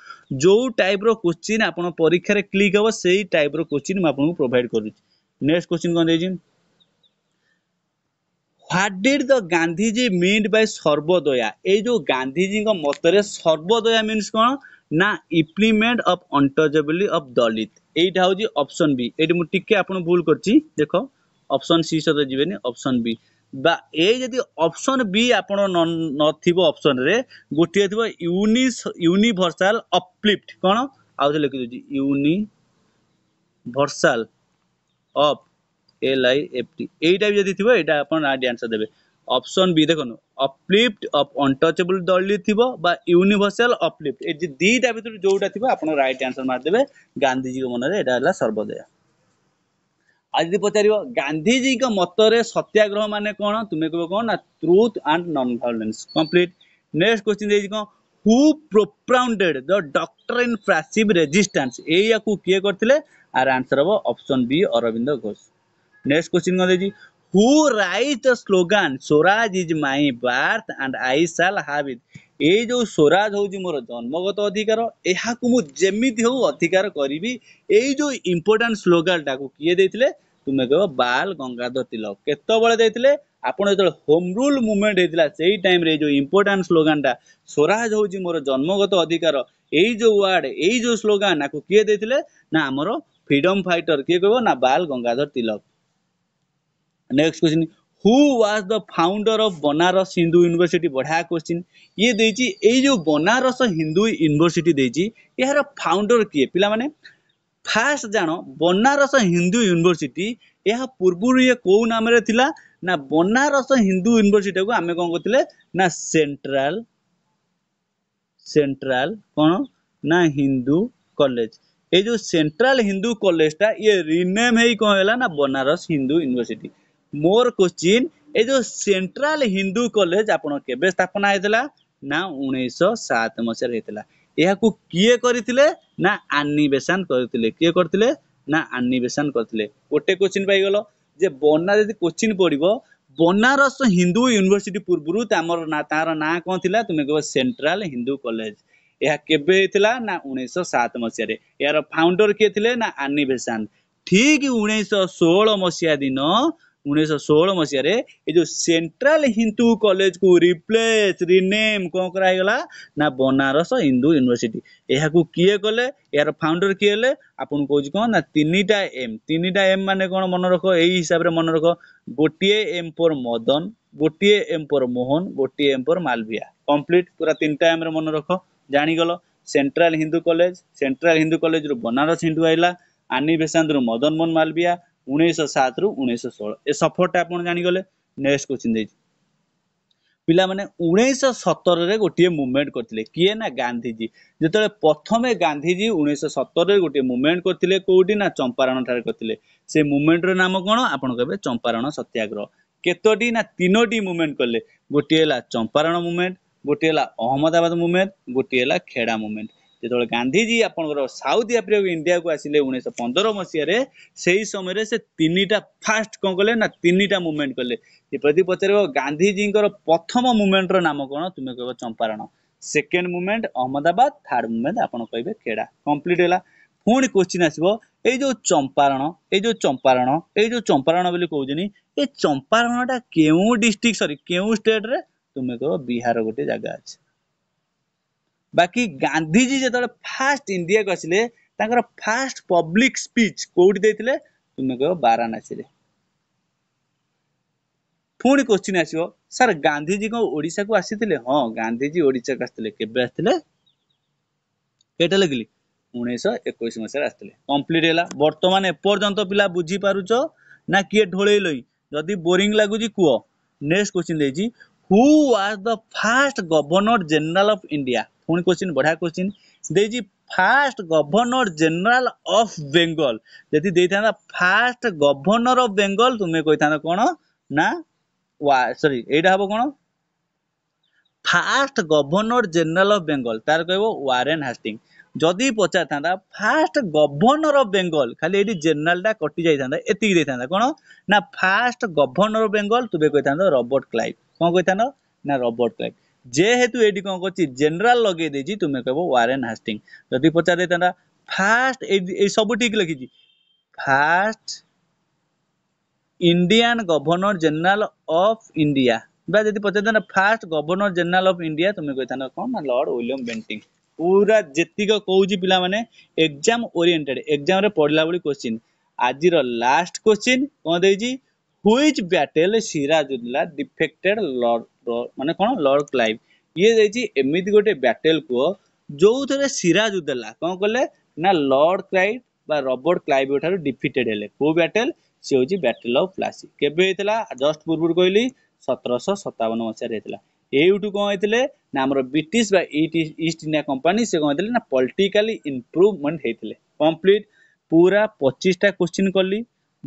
ଯେଉଁ ଟାଇପ୍ର କୋଶ୍ଚିନ୍ ଆପଣ ପରୀକ୍ଷାରେ କ୍ଲିକ୍ ହେବ ସେଇ ଟାଇପ୍ର କୋଶ୍ଚିନ୍ ମୁଁ ଆପଣଙ୍କୁ ପ୍ରୋଭାଇଡ଼ କରୁଛି ନେକ୍ସଟ କୋଶ୍ଚିନ୍ କ'ଣ ଦେଇଛି what did the Gandhiji mean by Sarvodaya ଏଇ ଯେଉଁ ଗାନ୍ଧିଜୀଙ୍କ ମତରେ ସର୍ବୋଦୟା ମିନ୍ସ କ'ଣ ନା implement of untouchability of Dalit ଏଇଟା ହେଉଛି ଅପସନ୍ ବି ଏଇଠି ମୁଁ ଟିକେ ଆପଣ ଭୁଲ କରିଛି ଦେଖ ଅପସନ୍ ସି ସହିତ ଯିବେନି ଅପସନ୍ ବି ବା ଏ ଯଦି ଅପସନ୍ ବି ଆପଣ ନଥିବ ଅପସନ୍ରେ ଗୋଟିଏ ଥିବ ୟୁନି ୟୁନିଭର୍ସାଲ ଅପଲିଫ୍ଟ କ'ଣ ଆଉ ଥରେ ଲେଖିଦେଉଛି universal up L I F T এই ଟାଇପ୍ ଯଦି ଥିବ ଏଇଟା ଆପଣ ରାଇଟ୍ ଆନ୍ସର୍ ଦେବେ ଅପସନ୍ ବି ଦେଖନ୍ତୁ ଅପଲିଫ୍ଟ ଅଫ୍ ଅନ୍ଟଚେବୁଲ୍ ଦଳିତ ଥିବ ବା ୟୁନିଭର୍ସାଲ ଅପଲିଫ୍ଟ ଏ ଦୁଇଟା ଭିତରୁ ଯୋଉଟା ଥିବ ଆପଣ ରାଇଟ୍ ଆନ୍ସର୍ ମାରିଦେବେ ଗାନ୍ଧିଜୀଙ୍କ ମନରେ ଏଇଟା ହେଲା ସର୍ବୋଦୟ ଆଜି ଯଦି ପଚାରିବ ଗାନ୍ଧିଜୀଙ୍କ ମତରେ ସତ୍ୟାଗ୍ରହ ମାନେ କ'ଣ ତୁମେ କହିବ କ'ଣ ନା truth and non violence complete next question ଦେଇଛି କ'ଣ who propounded the doctrine in passive resistance ଏଇଆକୁ କିଏ କରିଥିଲେ ଆର ଆନ୍ସର ହବ option B Aurobindo Ghosh next question कौन जी who wrote slogan Swaraj is my birth and I shall have it ये जो स्वराज हूँ मोर जन्मगत अधिकार यह मुझे हूँ अधिकार करी यही जो इम्पोर्टाट स्लोगान टाक किए देते तुम्हें कह बाल गंगाधर तिलक केतले आपड़ जो होम रूल मुवमेंट होता से टाइम जो इम्पोर्टाट स्लोगानटा स्वराज हूँ मोर जन्मगत अधिकार यही जो वार्ड यही जो स्लोगान आपको किए देते ना आमर फ्रीडम फाइटर किए कह ना Bal Gangadhar Tilak next question who was the founder of Banaras Hindu university बढ़िया क्वेश्चन ये देची ये जो बनारस हिंदू यूनिवर्सिटी देची यार फाउंडर किए पिला माने फास्ट जान बनारस हिंदू यूनिवर्सिटी ଏହା ପୂର୍ବରୁ ଇଏ କେଉଁ ନାମରେ ଥିଲା ନା ବନାରସ ହିନ୍ଦୁ ୟୁନିଭର୍ସିଟିକୁ ଆମେ କ'ଣ କରିଥିଲେ ନା ସେଣ୍ଟ୍ରାଲ ସେଣ୍ଟ୍ରାଲ କ'ଣ ନା ହିନ୍ଦୁ କଲେଜ ଏଇ ଯେଉଁ ସେଣ୍ଟ୍ରାଲ ହିନ୍ଦୁ କଲେଜଟା ଇଏ ରିନେମ୍ ହେଇ କ'ଣ ହେଲା ନା ବନାରସ ହିନ୍ଦୁ ୟୁନିଭର୍ସିଟି ମୋର କୋଶ୍ଚିନ୍ ଏ ଯେଉଁ ସେଣ୍ଟ୍ରାଲ ହିନ୍ଦୁ କଲେଜ ଆପଣ କେବେ ସ୍ଥାପନା ହେଇଥିଲା ନା ଉଣେଇଶହ ସାତ ମସିହାରେ ହେଇଥିଲା ଏହାକୁ କିଏ କରିଥିଲେ ନା ଆନିବେଶାନ କରିଥିଲେ କିଏ କରିଥିଲେ ନା ଆନିବେଶାନ କରିଥିଲେ ଗୋଟେ କୋଶ୍ଚିନ୍ ପାଇଗଲ ଯେ ବନା ଯଦି କୋଶ୍ଚିନ୍ ପଡ଼ିବ ବନାରସ ହିନ୍ଦୁ ୟୁନିଭର୍ସିଟି ପୂର୍ବରୁ ଆମର ତାର ନାଁ କ'ଣ ଥିଲା ତୁମେ କହିବ ସେଣ୍ଟ୍ରାଲ ହିନ୍ଦୁ କଲେଜ ଏହା କେବେ ହେଇଥିଲା ନା ଉଣେଇଶହ ସାତ ମସିହାରେ ଏହାର ଫାଉଣ୍ଡର କିଏ ଥିଲେ ନା ଆନିବେଶାନ ଠିକ ଉଣେଇଶହ ଷୋହଳ ମସିହା ଦିନ ଉଣେଇଶହ ଷୋହଳ ମସିହାରେ ଏ ଯେଉଁ ସେଣ୍ଟ୍ରାଲ ହିନ୍ଦୁ କଲେଜକୁ ରିପ୍ଲେସ୍ ରିନେମ୍ କ'ଣ କରାହେଇଗଲା ନା ବନାରସ ହିନ୍ଦୁ ୟୁନିଭର୍ସିଟି ଏହାକୁ କିଏ କଲେ ଏହାର ଫାଉଣ୍ଡର କିଏ ହେଲେ ଆପଣ କହୁଛି କ'ଣ ନା ତିନିଟା ଏମ୍ ତିନିଟା ଏମ୍ ମାନେ କ'ଣ ମନେ ରଖ ଏଇ ହିସାବରେ ମନେ ରଖ ଗୋଟିଏ ଏମ୍ ଫୋର୍ ମଦନ ଗୋଟିଏ ଏମ୍ ଫୋର୍ ମୋହନ ଗୋଟିଏ ଏମ୍ ଫୋର୍ ମାଲଭିଆ କମ୍ପ୍ଲିଟ୍ ପୁରା ତିନିଟା ଏମ୍ରେ ମନେ ରଖ ଜାଣିଗଲ central Hindu college central Hindu କଲେଜରୁ ବନାରସ ହିନ୍ଦୁ ଆଇଲା ଆନି ବେସାନ୍ତରୁ ମଦନମୋହନ ମାଲଭିଆ ଉଣେଇଶହ ସାତରୁ ଉଣେଇଶହ ଷୋହଳ ଏ ସଫରଟା ଆପଣ ଜାଣିଗଲେ ନେକ୍ସଟ କୋଶ୍ଚିନ୍ ଦେଇଛି ପିଲାମାନେ ଉଣେଇଶହ ସତରରେ ଗୋଟିଏ ମୁଭମେଣ୍ଟ କରିଥିଲେ କିଏ ନା ଗାନ୍ଧିଜୀ ଯେତେବେଳେ ପ୍ରଥମେ ଗାନ୍ଧିଜୀ ଉଣେଇଶହ ସତରରେ ଗୋଟିଏ ମୁଭମେଣ୍ଟ କରିଥିଲେ କେଉଁଠି ନା ଚମ୍ପାରଣ ଠାରେ କରିଥିଲେ ସେ ମୁଭମେଣ୍ଟର ନାମ କ'ଣ ଆପଣ କହିବେ ଚମ୍ପାରଣ ସତ୍ୟାଗ୍ରହ କେତୋଟି ନା ତିନୋଟି ମୁଭମେଣ୍ଟ କଲେ ଗୋଟିଏ ହେଲା ଚମ୍ପାରଣ ମୁଭମେଣ୍ଟ ଗୋଟିଏ ହେଲା ଅହମ୍ମଦାବାଦ ମୁଭମେଣ୍ଟ ଗୋଟିଏ ହେଲା ଖେଡ଼ା ମୁଭମେଣ୍ଟ ଯେତେବେଳେ ଗାନ୍ଧୀଜୀ ଆପଣଙ୍କର ସାଉଦି ଆଫ୍ରିକା ଇଣ୍ଡିଆକୁ ଆସିଲେ ଉଣେଇଶହ ପନ୍ଦର ମସିହାରେ ସେଇ ସମୟରେ ସେ ତିନିଟା ଫାଷ୍ଟ କ'ଣ କଲେ ନା ତିନିଟା ମୁଭମେଣ୍ଟ କଲେ ଯେପ୍ରତି ପଚାରିବ ଗାନ୍ଧୀଜୀଙ୍କର ପ୍ରଥମ ମୁଭମେଣ୍ଟର ନାମ କ'ଣ ତୁମେ କହିବ Champaran second movement Ahmedabad third movement ଆପଣ କହିବେ କେଡ଼ା କମ୍ପ୍ଲିଟ୍ ହେଲା ପୁଣି କ୍ୱେଶ୍ଚିନ୍ ଆସିବ ଏଇ ଯେଉଁ ଚମ୍ପାରଣ ଏଇ ଯେଉଁ ଚମ୍ପାରଣ ଏଇ ଯେଉଁ ଚମ୍ପାରଣ ବୋଲି କହୁଛନ୍ତି ଏ ଚମ୍ପାରଣଟା କେଉଁ ଡିଷ୍ଟ୍ରିକ୍ଟ ସରି କେଉଁ ଷ୍ଟେଟରେ ତୁମେ କହିବ ବିହାର ଗୋଟେ ଜାଗା ଅଛି ବାକି ଗାନ୍ଧିଜୀ ଯେତେବେଳେ ଫାଷ୍ଟ ଇଣ୍ଡିଆକୁ ଆସିଲେ ତାଙ୍କର ଫାଷ୍ଟ ପବ୍ଲିକ ସ୍ପିଚ୍ କୋଉଠି ଦେଇଥିଲେ ତୁମେ କହିବ ବାରାଣାସୀରେ ପୁଣି କୋଶ୍ଚିନ୍ ଆସିବ ସାର୍ ଗାନ୍ଧିଜୀ କ'ଣ ଓଡ଼ିଶାକୁ ଆସିଥିଲେ ହଁ ଗାନ୍ଧିଜୀ ଓଡ଼ିଶାକୁ ଆସିଥିଲେ କେବେ ଆସିଥିଲେ କେଟା ଲେଖିଲି ଉଣେଇଶହ ଏକୋଇଶ ମସିହାରେ ଆସିଥିଲେ କମ୍ପ୍ଲିଟ୍ ହେଲା ବର୍ତ୍ତମାନ ଏପର୍ଯ୍ୟନ୍ତ ପିଲା ବୁଝିପାରୁଛ ନା କିଏ ଢୋଳେଇ ଲଇ ଯଦି ବୋରିଂ ଲାଗୁଛି କୁହ ନେକ୍ସଟ କୋଶ୍ଚିନ୍ ଦେଇଛି who was the first governor general of India ପୁଣି କୋଶ୍ଚିନ୍ ବଢ଼ିଆ କୋଶ୍ଚିନ୍ ଦେଇଛି first governor general of Bengal ଯଦି ଦେଇଥାନ୍ତା ଫାଷ୍ଟ ଗଭର୍ଣ୍ଣର ଅଫ୍ ବେଙ୍ଗଲ ତୁମେ କହିଥାନ୍ତ କ'ଣ ନା ୱା ସରି ଏଇଟା ହବ କ'ଣ first governor general of Bengal ତାର କହିବ ୱାରେନ୍ ହାଷ୍ଟିଂ ଯଦି ପଚାରିଥାନ୍ତା ଫାଷ୍ଟ ଗଭର୍ଣ୍ଣର ଅଫ୍ ବେଙ୍ଗଲ ଖାଲି ଏଇଠି ଜେନେରାଲଟା କଟି ଯାଇଥାନ୍ତା ଏତିକି ଦେଇଥାନ୍ତା କ'ଣ ନା ଫାଷ୍ଟ ଗଭର୍ଣ୍ଣର ଅଫ୍ ବେଙ୍ଗଲ ତୁମେ କହିଥାନ୍ତ ରବର୍ଟ କ୍ଲାଇଭ୍ କ'ଣ କହିଥାନ୍ତ ନା ରବର୍ଟ କ୍ଲାଇଭ୍ ଯେହେତୁ ଏଇଠି କ'ଣ କରୁଛି ଜେନେରାଲ ଲଗେଇ ଦେଇଛି ତୁମେ କହିବ ୱାରେନ୍ ହାଷ୍ଟିଂ ଯଦି ପଚାରି ଦେଇଥାନ୍ତା ଫାଷ୍ଟ ଏଇ ସବୁ ଠିକ୍ ଲେଖିଛି first Indian governor general of India ବା ଯଦି ପଚାରିଥାନ୍ତା first governor general of India ତୁମେ କହିଥାନ୍ତ କ'ଣ ନା ଲର୍ଡ ୱିଲିୟମ ବେଣ୍ଟିଂ ପୁରା ଯେତିକ କହୁଛି ପିଲାମାନେ ଏକ୍ଜାମ ଓରିଏଣ୍ଟେଡ୍ ଏକ୍ଜାମରେ ପଢ଼ିଲା ଭଳି କୋଶ୍ଚିନ୍ ଆଜିର ଲାଷ୍ଟ କୋଶ୍ଚିନ୍ କ'ଣ ଦେଇଛି which battle Sirajuddaula defected Lord ମାନେ କ'ଣ ଲର୍କ କ୍ଲାଇଭ୍ ଇଏ ଯାଇଛି ଏମିତି ଗୋଟେ ବ୍ୟାଟେଲ୍ ପୁଅ ଯେଉଁଥିରେ ସିରାଜୁଦ୍ଦୋଲା କ'ଣ କଲେ ନା ଲର୍ଡ଼ କ୍ଲାଇଭ୍ ବା ରବର୍ଟ କ୍ଲାଇଭ୍ ଠାରୁ ଡିଫିଟେଡ୍ ହେଲେ କେଉଁ ବ୍ୟାଟେଲ୍ ସେ ହେଉଛି ବ୍ୟାଟେଲ୍ ଅଫ୍ ପ୍ଲାସି କେବେ ହେଇଥିଲା ଜଷ୍ଟ ପୂର୍ବରୁ କହିଲି ସତରଶହ ସତାବନ ମସିହାରେ ହେଇଥିଲା ଏଇଠୁ କ'ଣ ହେଇଥିଲେ ନା ଆମର ବ୍ରିଟିଶ ବା ଇଷ୍ଟ ଇଣ୍ଡିଆ କମ୍ପାନୀ ସେ କ'ଣ ହେଇଥିଲେ ନା ପଲିଟିକାଲି ଇମ୍ପ୍ରୁଭମେଣ୍ଟ ହେଇଥିଲେ କମ୍ପ୍ଲିଟ୍ ପୁରା ପଚିଶଟା କୋଶ୍ଚିନ୍ କଲି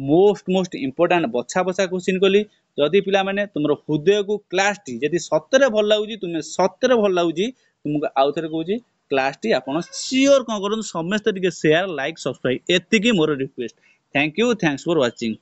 ମୋଷ୍ଟ ମୋଷ୍ଟ ଇମ୍ପୋର୍ଟାଣ୍ଟ ବଛା ବଛା କୋଶ୍ଚିନ୍ କଲି ଯଦି ପିଲାମାନେ ତୁମର ହୃଦୟକୁ କ୍ଲାସ୍ଟି ଯଦି ସତରେ ଭଲ ଲାଗୁଛି ତୁମେ ସତରେ ଭଲ ଲାଗୁଛି ତୁମକୁ ଆଉ ଥରେ କହୁଛି କ୍ଲାସ୍ଟି ଆପଣ ସିଓର କ'ଣ କରନ୍ତୁ ସମସ୍ତେ ଟିକେ ସେୟାର ଲାଇକ୍ ସବସ୍କ୍ରାଇବ୍ ଏତିକି ମୋର request thank you thanks for watching